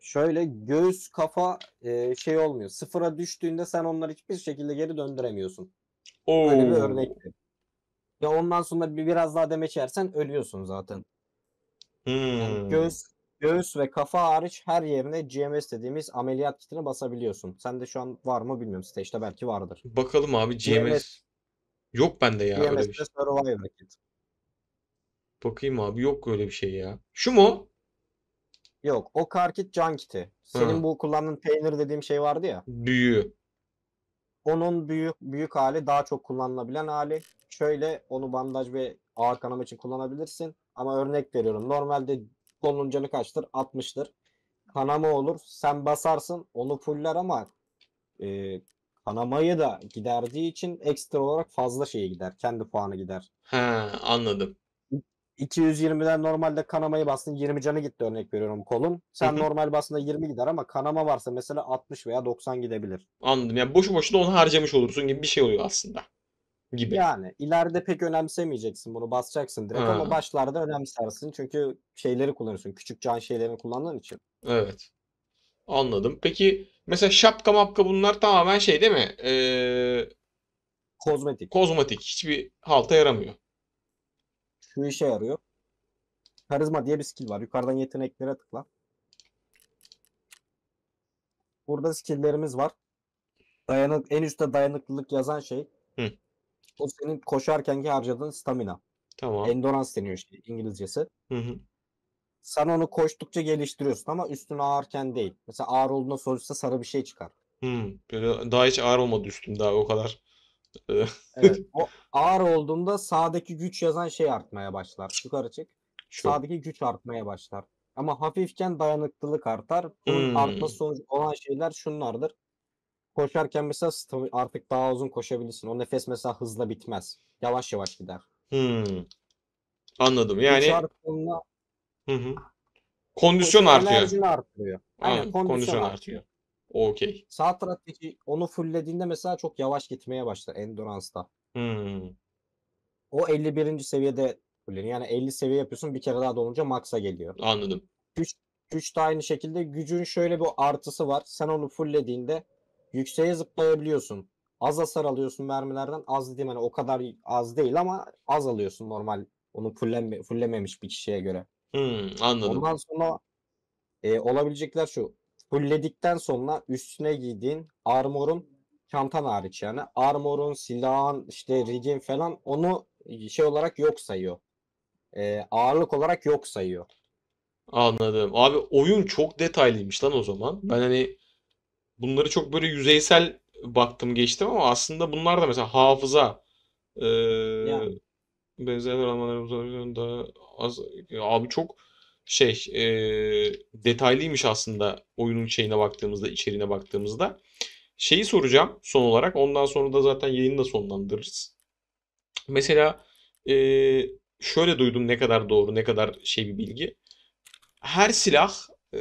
[SPEAKER 2] Şöyle göğüs kafa e, şey olmuyor. Sıfıra düştüğünde sen onları hiçbir şekilde geri döndüremiyorsun.
[SPEAKER 1] Oo.
[SPEAKER 2] Böyle bir örnekti. Ya ondan sonra bir biraz daha demeç yersen ölüyorsun zaten. Yani
[SPEAKER 1] Hmm.
[SPEAKER 2] göğüs göğüs ve kafa hariç her yerine GMS dediğimiz ameliyat kitini basabiliyorsun. Sende şu an var mı bilmiyorum. Stage'de belki vardır.
[SPEAKER 1] Bakalım abi GMS.
[SPEAKER 2] GMS
[SPEAKER 1] Yok bende ya öyle bir şey.
[SPEAKER 2] Survivor kit.
[SPEAKER 1] Bakayım abi yok öyle bir şey ya. Şu mu?
[SPEAKER 2] Yok o kar kit can kiti. Senin
[SPEAKER 1] Ha.
[SPEAKER 2] bu kullandığın peynir dediğim şey vardı ya.
[SPEAKER 1] Büyüğü.
[SPEAKER 2] Onun büyük büyük hali daha çok kullanılabilen hali. Şöyle onu bandaj ve ağır kanama için kullanabilirsin. Ama örnek veriyorum. Normalde kolunun canı kaçtır? 60'tır. Kanama olur. Sen basarsın onu fuller ama e, kanamayı da giderdiği için ekstra olarak fazla şeye gider. Kendi puanı gider.
[SPEAKER 1] Ha, anladım.
[SPEAKER 2] 220'den normalde kanamayı bastın 20 canı gitti örnek veriyorum kolun. Sen
[SPEAKER 1] hı.
[SPEAKER 2] normal bastığında 20 gider ama kanama varsa mesela 60 veya 90 gidebilir.
[SPEAKER 1] Anladım. Yani boşu boşuna onu harcamış olursun gibi bir şey oluyor aslında. Gibi.
[SPEAKER 2] Yani ileride pek önemsemeyeceksin bunu basacaksın direkt ama
[SPEAKER 1] Ha.
[SPEAKER 2] başlarda önemsersin çünkü şeyleri kullanıyorsun. Küçük can şeylerini kullandığın için.
[SPEAKER 1] Evet. Anladım. Peki mesela şapka mapka bunlar tamamen şey değil mi? Ee,
[SPEAKER 2] Kozmetik.
[SPEAKER 1] kozmetik. Hiçbir halta yaramıyor.
[SPEAKER 2] Şu işe yarıyor. Karizma diye bir skill var. Yukarıdan yeteneklere tıkla. Burada skill'lerimiz var. Dayanık, en üstte dayanıklılık yazan şey.
[SPEAKER 1] Hı.
[SPEAKER 2] O senin koşarkenki harcadığın stamina.
[SPEAKER 1] Tamam.
[SPEAKER 2] Endurance deniyor işte İngilizcesi.
[SPEAKER 1] Hı hı.
[SPEAKER 2] Sen onu koştukça geliştiriyorsun ama üstüne ağırken değil. Mesela ağır olduğunda sonuçta sarı bir şey çıkar.
[SPEAKER 1] Hmm, böyle daha hiç ağır olmadı üstüm daha o kadar.
[SPEAKER 2] Evet. O ağır olduğunda sağdaki güç yazan şey artmaya başlar. Yukarı çık.
[SPEAKER 1] şu.
[SPEAKER 2] Sağdaki güç artmaya başlar. Ama hafifken dayanıklılık artar. Bunun
[SPEAKER 1] Hmm.
[SPEAKER 2] artması sonucu olan şeyler şunlardır. Koşarken mesela artık daha uzun koşabilirsin. O nefes mesela hızla bitmez. Yavaş yavaş gider.
[SPEAKER 1] Hmm. Anladım.
[SPEAKER 2] Güç
[SPEAKER 1] Yani
[SPEAKER 2] arttığında
[SPEAKER 1] hı hı. Kondisyon artıyor.
[SPEAKER 2] enerjini artırıyor. Aynen
[SPEAKER 1] Aynen,
[SPEAKER 2] kondisyon,
[SPEAKER 1] kondisyon
[SPEAKER 2] artıyor.
[SPEAKER 1] artıyor. Okey.
[SPEAKER 2] Sağ taraftaki onu fulllediğinde mesela çok yavaş gitmeye başlar Endurance'da.
[SPEAKER 1] Hmm.
[SPEAKER 2] O 51. seviyede fulleniyor. Yani 50 seviye yapıyorsun bir kere daha dolunca max'a geliyor.
[SPEAKER 1] Anladım.
[SPEAKER 2] Güç de aynı şekilde. Gücün şöyle bir artısı var. Sen onu fulllediğinde yükseğe zıplayabiliyorsun. Az hasar alıyorsun mermilerden. Az dediğim hani o kadar az değil ama az alıyorsun normal onu fulleme, fullememiş bir kişiye göre.
[SPEAKER 1] Hmm, anladım.
[SPEAKER 2] Ondan sonra e, olabilecekler şu. Fullledikten sonra üstüne giydiğin armorun çantan hariç yani. Armorun, silahın, işte rigin falan onu şey olarak yok sayıyor. E, ağırlık olarak yok sayıyor.
[SPEAKER 1] Anladım. Abi oyun çok detaylıymış lan o zaman. Ben hani bunları çok böyle yüzeysel baktım geçtim ama aslında bunlar da mesela hafıza ee,
[SPEAKER 2] Yani
[SPEAKER 1] benzer alanların da az abi çok şey ee, detaylıymış aslında oyunun şeyine baktığımızda içeriğine baktığımızda. Şeyi soracağım son olarak. Ondan sonra da zaten yayını da sonlandırırız. Mesela ee, şöyle duydum ne kadar doğru ne kadar şey bir bilgi. Her silah ee,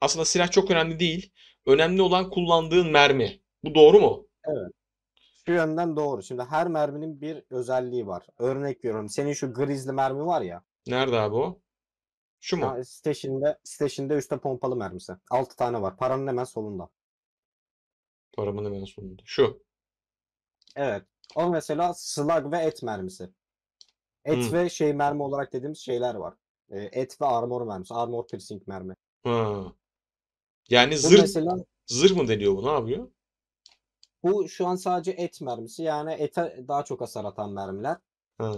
[SPEAKER 1] aslında silah çok önemli değil. Önemli olan kullandığın mermi. Bu doğru mu?
[SPEAKER 2] evet. Şu yönden doğru. Şimdi her merminin bir özelliği var. Örnek veriyorum. Senin şu grizli mermi var ya.
[SPEAKER 1] Nerede abi o? Şu mu?
[SPEAKER 2] Ha, Station'de, Station'de üstte pompalı mermisi. 6 tane var. Paranın hemen solunda.
[SPEAKER 1] Paramın hemen sonunda. Şu.
[SPEAKER 2] Evet. O mesela slug ve et mermisi. Et
[SPEAKER 1] Hmm.
[SPEAKER 2] ve şey mermi olarak dediğimiz şeyler var. Ee, Et ve armor mermisi. Armor piercing mermi.
[SPEAKER 1] Ha. Yani
[SPEAKER 2] Bu
[SPEAKER 1] zırh
[SPEAKER 2] mesela
[SPEAKER 1] zırh mı deniyor bu? Ne yapıyor?
[SPEAKER 2] bu şu an sadece et mermisi. Yani ete daha çok hasar atan mermiler.
[SPEAKER 1] Ha.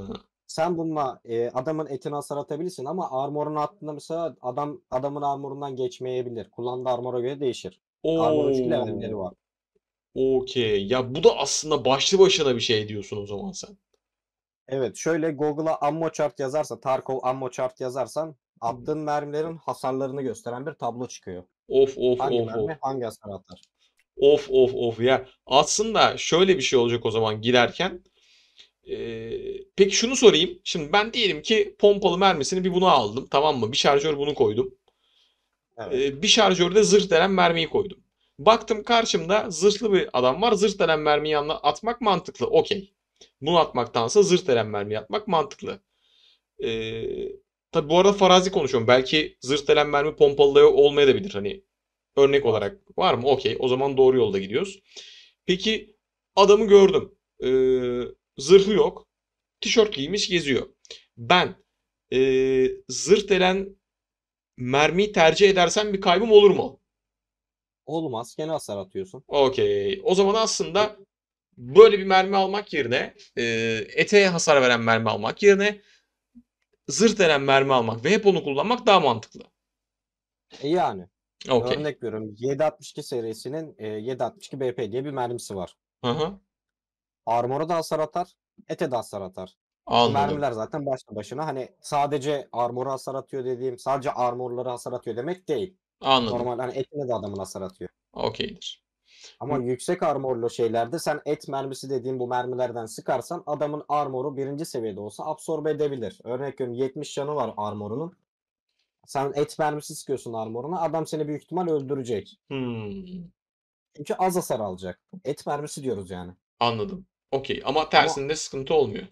[SPEAKER 2] Sen bununla e, adamın etini hasar atabilirsin ama armorunu attığında mesela adam adamın armorundan geçmeyebilir. Kullandığı armora göre değişir. Armorun çünkü levelleri
[SPEAKER 1] Oo.
[SPEAKER 2] var.
[SPEAKER 1] Okey. Ya bu da aslında başlı başına bir şey diyorsun o zaman sen.
[SPEAKER 2] Evet şöyle Google'a ammo chart yazarsa Tarkov ammo chart yazarsan attığın mermilerin hasarlarını gösteren bir tablo çıkıyor.
[SPEAKER 1] Of of
[SPEAKER 2] Hangi
[SPEAKER 1] of of.
[SPEAKER 2] mermi hangi hasar atar?
[SPEAKER 1] Of of of ya. Aslında şöyle bir şey olacak o zaman giderken. Ee, peki şunu sorayım. Şimdi ben diyelim ki pompalı mermisini bir buna aldım. Tamam mı? Bir şarjör bunu koydum.
[SPEAKER 2] Evet.
[SPEAKER 1] Ee, bir şarjörde zırh denen mermiyi koydum. Baktım karşımda zırhlı bir adam var. Zırh denen mermiyi yanına atmak mantıklı. Okey. Bunu atmaktansa zırh denen mermiyi atmak mantıklı. Ee, tabii bu arada farazi konuşuyorum. Belki zırh denen mermi pompalı olmayabilir. Hani örnek olarak var mı? Okey. O zaman doğru yolda gidiyoruz. Peki adamı gördüm. Ee, zırhı yok. Tişört giymiş geziyor. Ben ee, zırh denen mermiyi tercih edersem bir kaybım olur mu?
[SPEAKER 2] Olmaz. Gene hasar atıyorsun.
[SPEAKER 1] Okey. O zaman aslında böyle bir mermi almak yerine e, ete hasar veren mermi almak yerine zırh denen mermi almak ve hep onu kullanmak daha mantıklı.
[SPEAKER 2] E yani.
[SPEAKER 1] Okey.
[SPEAKER 2] Örnek veriyorum. 762 serisinin e, 762 BP diye bir mermisi var.
[SPEAKER 1] Hı hı.
[SPEAKER 2] Armora da hasar atar. Ete de hasar atar.
[SPEAKER 1] Anladım.
[SPEAKER 2] mermiler zaten başlı başına hani sadece armora hasar atıyor dediğim sadece armorları hasar atıyor demek değil.
[SPEAKER 1] Anladım.
[SPEAKER 2] Normal hani etine de adamın hasar atıyor.
[SPEAKER 1] Okeydir.
[SPEAKER 2] Ama
[SPEAKER 1] Hı.
[SPEAKER 2] yüksek armorlu şeylerde sen et mermisi dediğim bu mermilerden sıkarsan adamın armoru birinci seviyede olsa absorbe edebilir. Örnek veriyorum 70 canı var armorunun. Sen et mermisi sıkıyorsun armoruna adam seni büyük ihtimal öldürecek.
[SPEAKER 1] Hmm.
[SPEAKER 2] Çünkü az hasar alacak. Et mermisi diyoruz yani.
[SPEAKER 1] Anladım. Okey. Ama
[SPEAKER 2] Ama
[SPEAKER 1] tersinde sıkıntı olmuyor.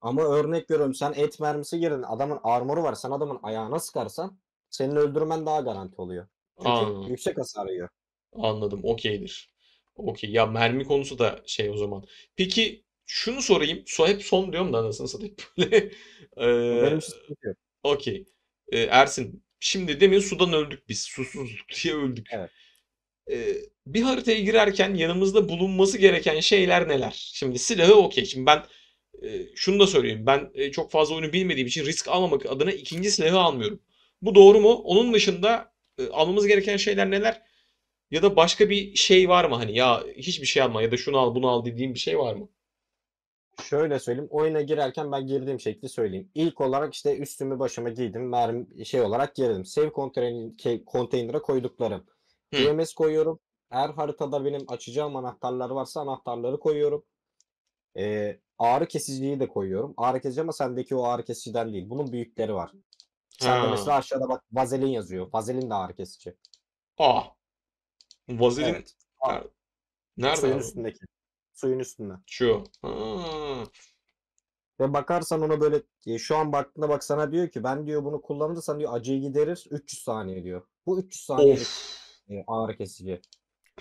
[SPEAKER 2] ama örnek veriyorum sen et mermisi girdin adamın armoru var sen adamın ayağına sıkarsan senin öldürmen daha garanti oluyor. Çünkü
[SPEAKER 1] Anladım.
[SPEAKER 2] yüksek hasar yiyor.
[SPEAKER 1] Anladım. Okeydir. Okey. Ya mermi konusu da şey o zaman. Peki şunu sorayım. So hep son diyorum da anasını satayım böyle.
[SPEAKER 2] Benim için sıkıntı yok.
[SPEAKER 1] okey. Ee, Ersin, şimdi demin sudan öldük biz. Susuzluk diye öldük.
[SPEAKER 2] Evet.
[SPEAKER 1] Ee, bir haritaya girerken yanımızda bulunması gereken şeyler neler? Şimdi silahı okey. Şimdi ben e, şunu da söyleyeyim. Ben e, çok fazla oyunu bilmediğim için risk almamak adına ikinci silahı almıyorum. Bu doğru mu? Onun dışında e, almamız gereken şeyler neler? Ya da başka bir şey var mı hani ya hiçbir şey alma ya da şunu al bunu al dediğim bir şey var mı?
[SPEAKER 2] Şöyle söyleyeyim. Oyuna girerken ben girdiğim şekli söyleyeyim. İlk olarak işte üstümü başıma giydim. Mermi şey olarak girdim. Save konteyner'a koyduklarım. GMS koyuyorum. Eğer haritada benim açacağım anahtarlar varsa anahtarları koyuyorum. Ee, ağrı kesiciyi de koyuyorum. Ağrı kesici ama sendeki o ağrı kesiciden değil. Bunun büyükleri var. Sende mesela aşağıda bak vazelin yazıyor. Vazelin de ağrı kesici.
[SPEAKER 1] Aa. Vazelin
[SPEAKER 2] Evet. Aa,
[SPEAKER 1] Ner- nerede
[SPEAKER 2] suyun
[SPEAKER 1] abi?
[SPEAKER 2] üstündeki. Suyun üstünde.
[SPEAKER 1] Şu. Ha.
[SPEAKER 2] Ve bakarsan ona böyle e, şu an baktığında bak sana diyor ki ben diyor bunu kullanırsan diyor acıyı giderir 300 saniye diyor. Bu 300 saniyelik
[SPEAKER 1] Of.
[SPEAKER 2] e, ağrı kesici.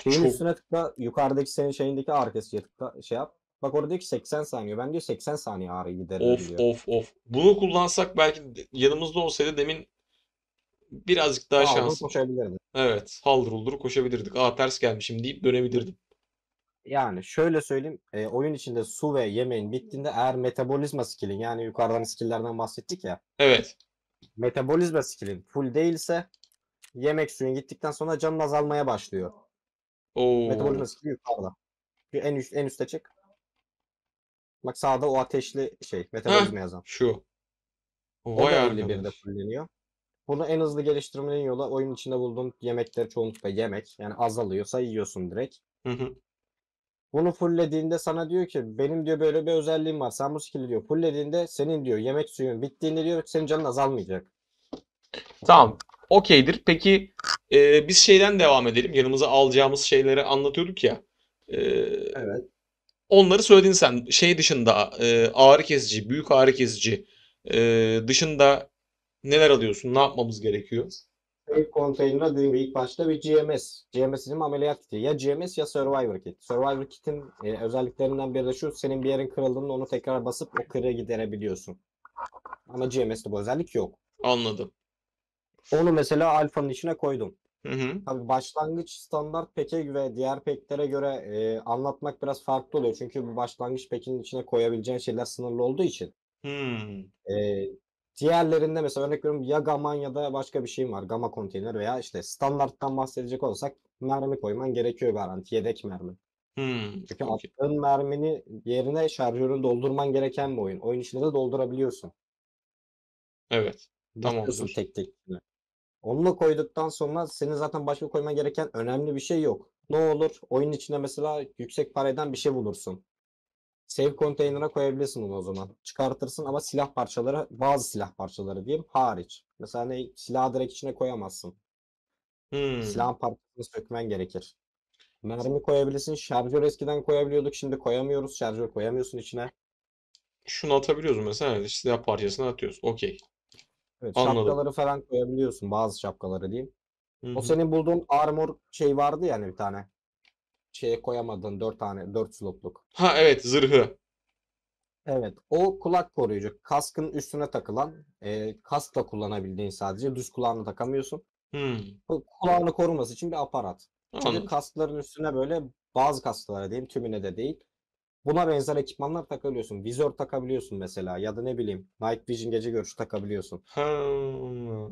[SPEAKER 2] Şeyin
[SPEAKER 1] Çok
[SPEAKER 2] üstüne tıkla yukarıdaki senin şeyindeki ağrı kesiciye tıkla şey yap. Bak orada diyor ki 80 saniye. Ben diyor 80 saniye ağrıyı gideririm
[SPEAKER 1] of
[SPEAKER 2] diyor.
[SPEAKER 1] of of. Bunu kullansak belki yanımızda olsaydı demin birazcık daha
[SPEAKER 2] Aa, onu
[SPEAKER 1] şans.
[SPEAKER 2] koşabilirdi.
[SPEAKER 1] Evet. Haldır huldur koşabilirdik. Aa ters gelmişim deyip dönebilirdim.
[SPEAKER 2] Yani şöyle söyleyeyim. e, oyun içinde su ve yemeğin bittiğinde eğer metabolizma skill'in yani yukarıdan skill'lerden bahsettik ya.
[SPEAKER 1] Evet.
[SPEAKER 2] metabolizma skillin full değilse yemek suyun gittikten sonra canın azalmaya başlıyor.
[SPEAKER 1] Oo.
[SPEAKER 2] Metabolizma skilli yukarıda. Bir en üst en üste çık. Bak sağda o ateşli şey metabolizma yazan.
[SPEAKER 1] Şu.
[SPEAKER 2] O
[SPEAKER 1] Vay
[SPEAKER 2] da 51'de
[SPEAKER 1] arkadaş.
[SPEAKER 2] fulleniyor. Bunu en hızlı geliştirmenin yolu oyun içinde bulduğun yemekler çoğunlukla yemek. Yani azalıyorsa yiyorsun direkt.
[SPEAKER 1] Hı hı.
[SPEAKER 2] Bunu fulllediğinde sana diyor ki benim diyor böyle bir özelliğim var. Sen bu skill'i diyor fulllediğinde senin diyor yemek suyun bittiğinde diyor senin canın azalmayacak.
[SPEAKER 1] Tamam. Okeydir. Peki e, biz şeyden devam edelim. Yanımıza alacağımız şeyleri anlatıyorduk ya. E,
[SPEAKER 2] Evet.
[SPEAKER 1] onları söyledin sen. Şey dışında e, ağrı kesici, büyük ağrı kesici e, dışında neler alıyorsun? Ne yapmamız gerekiyor?
[SPEAKER 2] Save container'a dediğim gibi ilk başta bir GMS. GMS dediğim ameliyat kiti. Ya GMS ya Survivor kit. Survivor kit'in e, özelliklerinden biri de şu. Senin bir yerin kırıldığında onu tekrar basıp o kırığı giderebiliyorsun. Ama GMS'te bu özellik yok.
[SPEAKER 1] Anladım.
[SPEAKER 2] Onu mesela alfanın içine koydum.
[SPEAKER 1] Hı hı.
[SPEAKER 2] Tabii başlangıç standart peke ve diğer peklere göre e, anlatmak biraz farklı oluyor. Çünkü bu başlangıç pekinin içine koyabileceğin şeyler sınırlı olduğu için.
[SPEAKER 1] Hmm.
[SPEAKER 2] E, diğerlerinde mesela örnek veriyorum ya gaman ya da başka bir şeyim var. Gama konteyner veya işte standarttan bahsedecek olsak mermi koyman gerekiyor garanti. Yedek mermi.
[SPEAKER 1] Hmm.
[SPEAKER 2] Çünkü
[SPEAKER 1] Okey.
[SPEAKER 2] attığın mermini yerine şarjörünü doldurman gereken bir oyun. Oyun içinde de doldurabiliyorsun.
[SPEAKER 1] Evet. Tamamdır.
[SPEAKER 2] tek tek. Onunla koyduktan sonra senin zaten başka koyman gereken önemli bir şey yok. Ne olur oyun içinde mesela yüksek para eden bir şey bulursun. Save container'a koyabilirsin onu o zaman. Çıkartırsın ama silah parçaları bazı silah parçaları diyeyim hariç. Mesela ne silahı direkt içine koyamazsın.
[SPEAKER 1] Hmm.
[SPEAKER 2] Silahın parçasını sökmen gerekir. Mermi koyabilirsin. Şarjör eskiden koyabiliyorduk. Şimdi koyamıyoruz. Şarjör koyamıyorsun içine.
[SPEAKER 1] Şunu atabiliyoruz mesela. Silah parçasını atıyoruz. Okey.
[SPEAKER 2] Evet,
[SPEAKER 1] Anladım.
[SPEAKER 2] şapkaları falan koyabiliyorsun. Bazı şapkaları diyeyim.
[SPEAKER 1] Hı
[SPEAKER 2] O senin bulduğun armor şey vardı yani bir tane. Şeye koyamadığın dört tane, dört slotluk.
[SPEAKER 1] Ha evet zırhı.
[SPEAKER 2] Evet, o kulak koruyucu. Kaskın üstüne takılan, e, kaskla kullanabildiğin sadece. Düz kulağını takamıyorsun.
[SPEAKER 1] Hmm.
[SPEAKER 2] Bu kulağını koruması için bir aparat. Çünkü kaskların üstüne böyle bazı kasklara diyeyim, tümüne de değil. Buna benzer ekipmanlar takabiliyorsun. Vizör takabiliyorsun mesela ya da ne bileyim Night Vision gece görüşü takabiliyorsun.
[SPEAKER 1] Ha,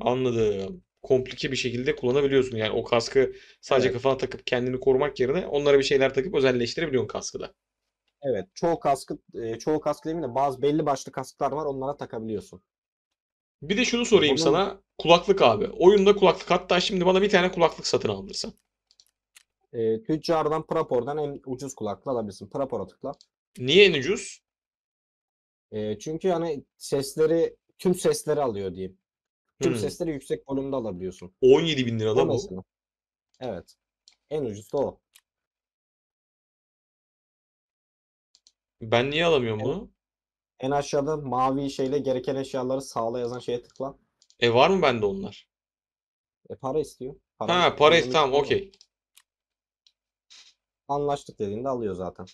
[SPEAKER 1] anladım. Komplike bir şekilde kullanabiliyorsun. Yani o kaskı sadece
[SPEAKER 2] Evet.
[SPEAKER 1] kafana takıp kendini korumak yerine onlara bir şeyler takıp özelleştirebiliyorsun kaskı da.
[SPEAKER 2] Evet, çoğu kaskı, e, çoğu kask demeyeyim de bazı belli başlı kasklar var onlara takabiliyorsun.
[SPEAKER 1] Bir de şunu sorayım
[SPEAKER 2] Bunun-
[SPEAKER 1] sana. Kulaklık abi. Oyunda kulaklık. Hatta şimdi bana bir tane kulaklık satın aldırsan.
[SPEAKER 2] E, tüccardan Prapor'dan en ucuz kulaklığı alabilirsin. Prapor'a tıkla.
[SPEAKER 1] Niye en ucuz?
[SPEAKER 2] E, çünkü hani sesleri, tüm sesleri alıyor diyeyim. Tüm
[SPEAKER 1] Hmm.
[SPEAKER 2] sesleri yüksek volümde alabiliyorsun.
[SPEAKER 1] 17 bin lira da bu.
[SPEAKER 2] mesela. Evet. En ucuz da o.
[SPEAKER 1] Ben niye alamıyorum
[SPEAKER 2] Evet.
[SPEAKER 1] bunu?
[SPEAKER 2] En aşağıda mavi şeyle gereken eşyaları sağla yazan şeye tıkla.
[SPEAKER 1] E var mı bende onlar?
[SPEAKER 2] E, para istiyor.
[SPEAKER 1] Ha
[SPEAKER 2] Para
[SPEAKER 1] para
[SPEAKER 2] ödemesi
[SPEAKER 1] tamam
[SPEAKER 2] var.
[SPEAKER 1] okey.
[SPEAKER 2] Anlaştık dediğinde alıyor zaten.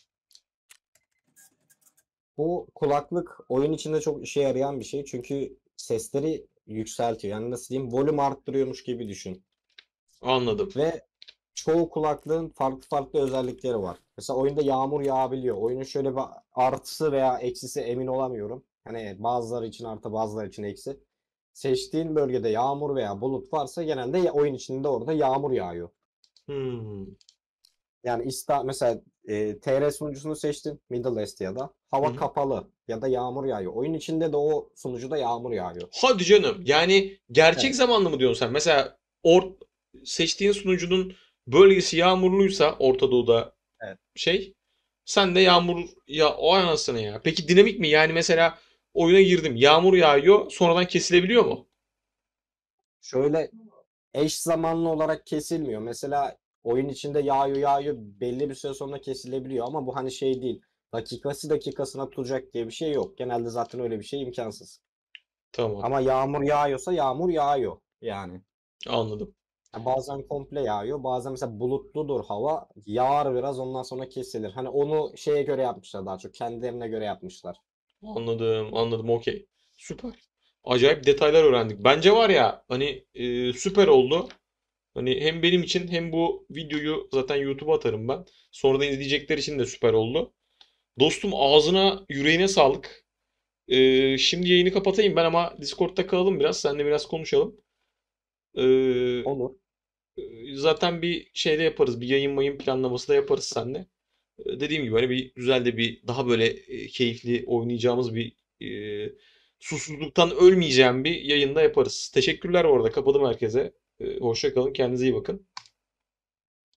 [SPEAKER 2] Bu kulaklık oyun içinde çok işe yarayan bir şey. Çünkü sesleri yükseltiyor. Yani nasıl diyeyim? Volüm arttırıyormuş gibi düşün.
[SPEAKER 1] Anladım.
[SPEAKER 2] Ve çoğu kulaklığın farklı farklı özellikleri var. Mesela oyunda yağmur yağabiliyor. Oyunun şöyle bir artısı veya eksisi emin olamıyorum. Hani bazıları için artı bazıları için eksi. Seçtiğin bölgede yağmur veya bulut varsa genelde oyun içinde orada yağmur yağıyor.
[SPEAKER 1] Hmm.
[SPEAKER 2] Yani ista mesela e, TR sunucusunu seçtin Middle East ya da hava
[SPEAKER 1] Hı hı.
[SPEAKER 2] kapalı ya da yağmur yağıyor. Oyun içinde de o sunucuda yağmur yağıyor.
[SPEAKER 1] Hadi canım. Yani gerçek
[SPEAKER 2] Evet.
[SPEAKER 1] zamanlı mı diyorsun sen? Mesela or seçtiğin sunucunun bölgesi yağmurluysa Orta Doğu'da
[SPEAKER 2] Evet.
[SPEAKER 1] şey sen de yağmur ya o anasını ya. Peki dinamik mi? Yani mesela oyuna girdim. Yağmur yağıyor. Sonradan kesilebiliyor mu?
[SPEAKER 2] Şöyle eş zamanlı olarak kesilmiyor. Mesela oyun içinde yağıyor yağıyor belli bir süre sonra kesilebiliyor ama bu hani şey değil. Dakikası dakikasına tutacak diye bir şey yok. Genelde zaten öyle bir şey imkansız.
[SPEAKER 1] Tamam.
[SPEAKER 2] Ama yağmur yağıyorsa yağmur yağıyor yani.
[SPEAKER 1] Anladım.
[SPEAKER 2] Ya Bazen komple yağıyor. Bazen mesela bulutludur hava. Yağar biraz ondan sonra kesilir. Hani onu şeye göre yapmışlar daha çok. Kendilerine göre yapmışlar.
[SPEAKER 1] Anladım. Anladım. Okey. Süper. Acayip detaylar öğrendik. Bence var ya hani e, süper oldu. Hani hem benim için hem bu videoyu zaten YouTube'a atarım ben. Sonradan izleyecekler için de süper oldu. Dostum ağzına yüreğine sağlık. Ee, şimdi yayını kapatayım ben ama Discord'da kalalım biraz. Seninle biraz konuşalım. Ee,
[SPEAKER 2] Olur.
[SPEAKER 1] zaten bir şeyde yaparız. Bir yayın mayın planlaması da yaparız seninle. Ee, dediğim gibi hani bir güzel de bir daha böyle e, keyifli oynayacağımız bir e, susuzluktan ölmeyeceğim bir yayında yaparız. Teşekkürler bu arada. Kapadım herkese. Ee, hoşça kalın. Kendinize iyi bakın.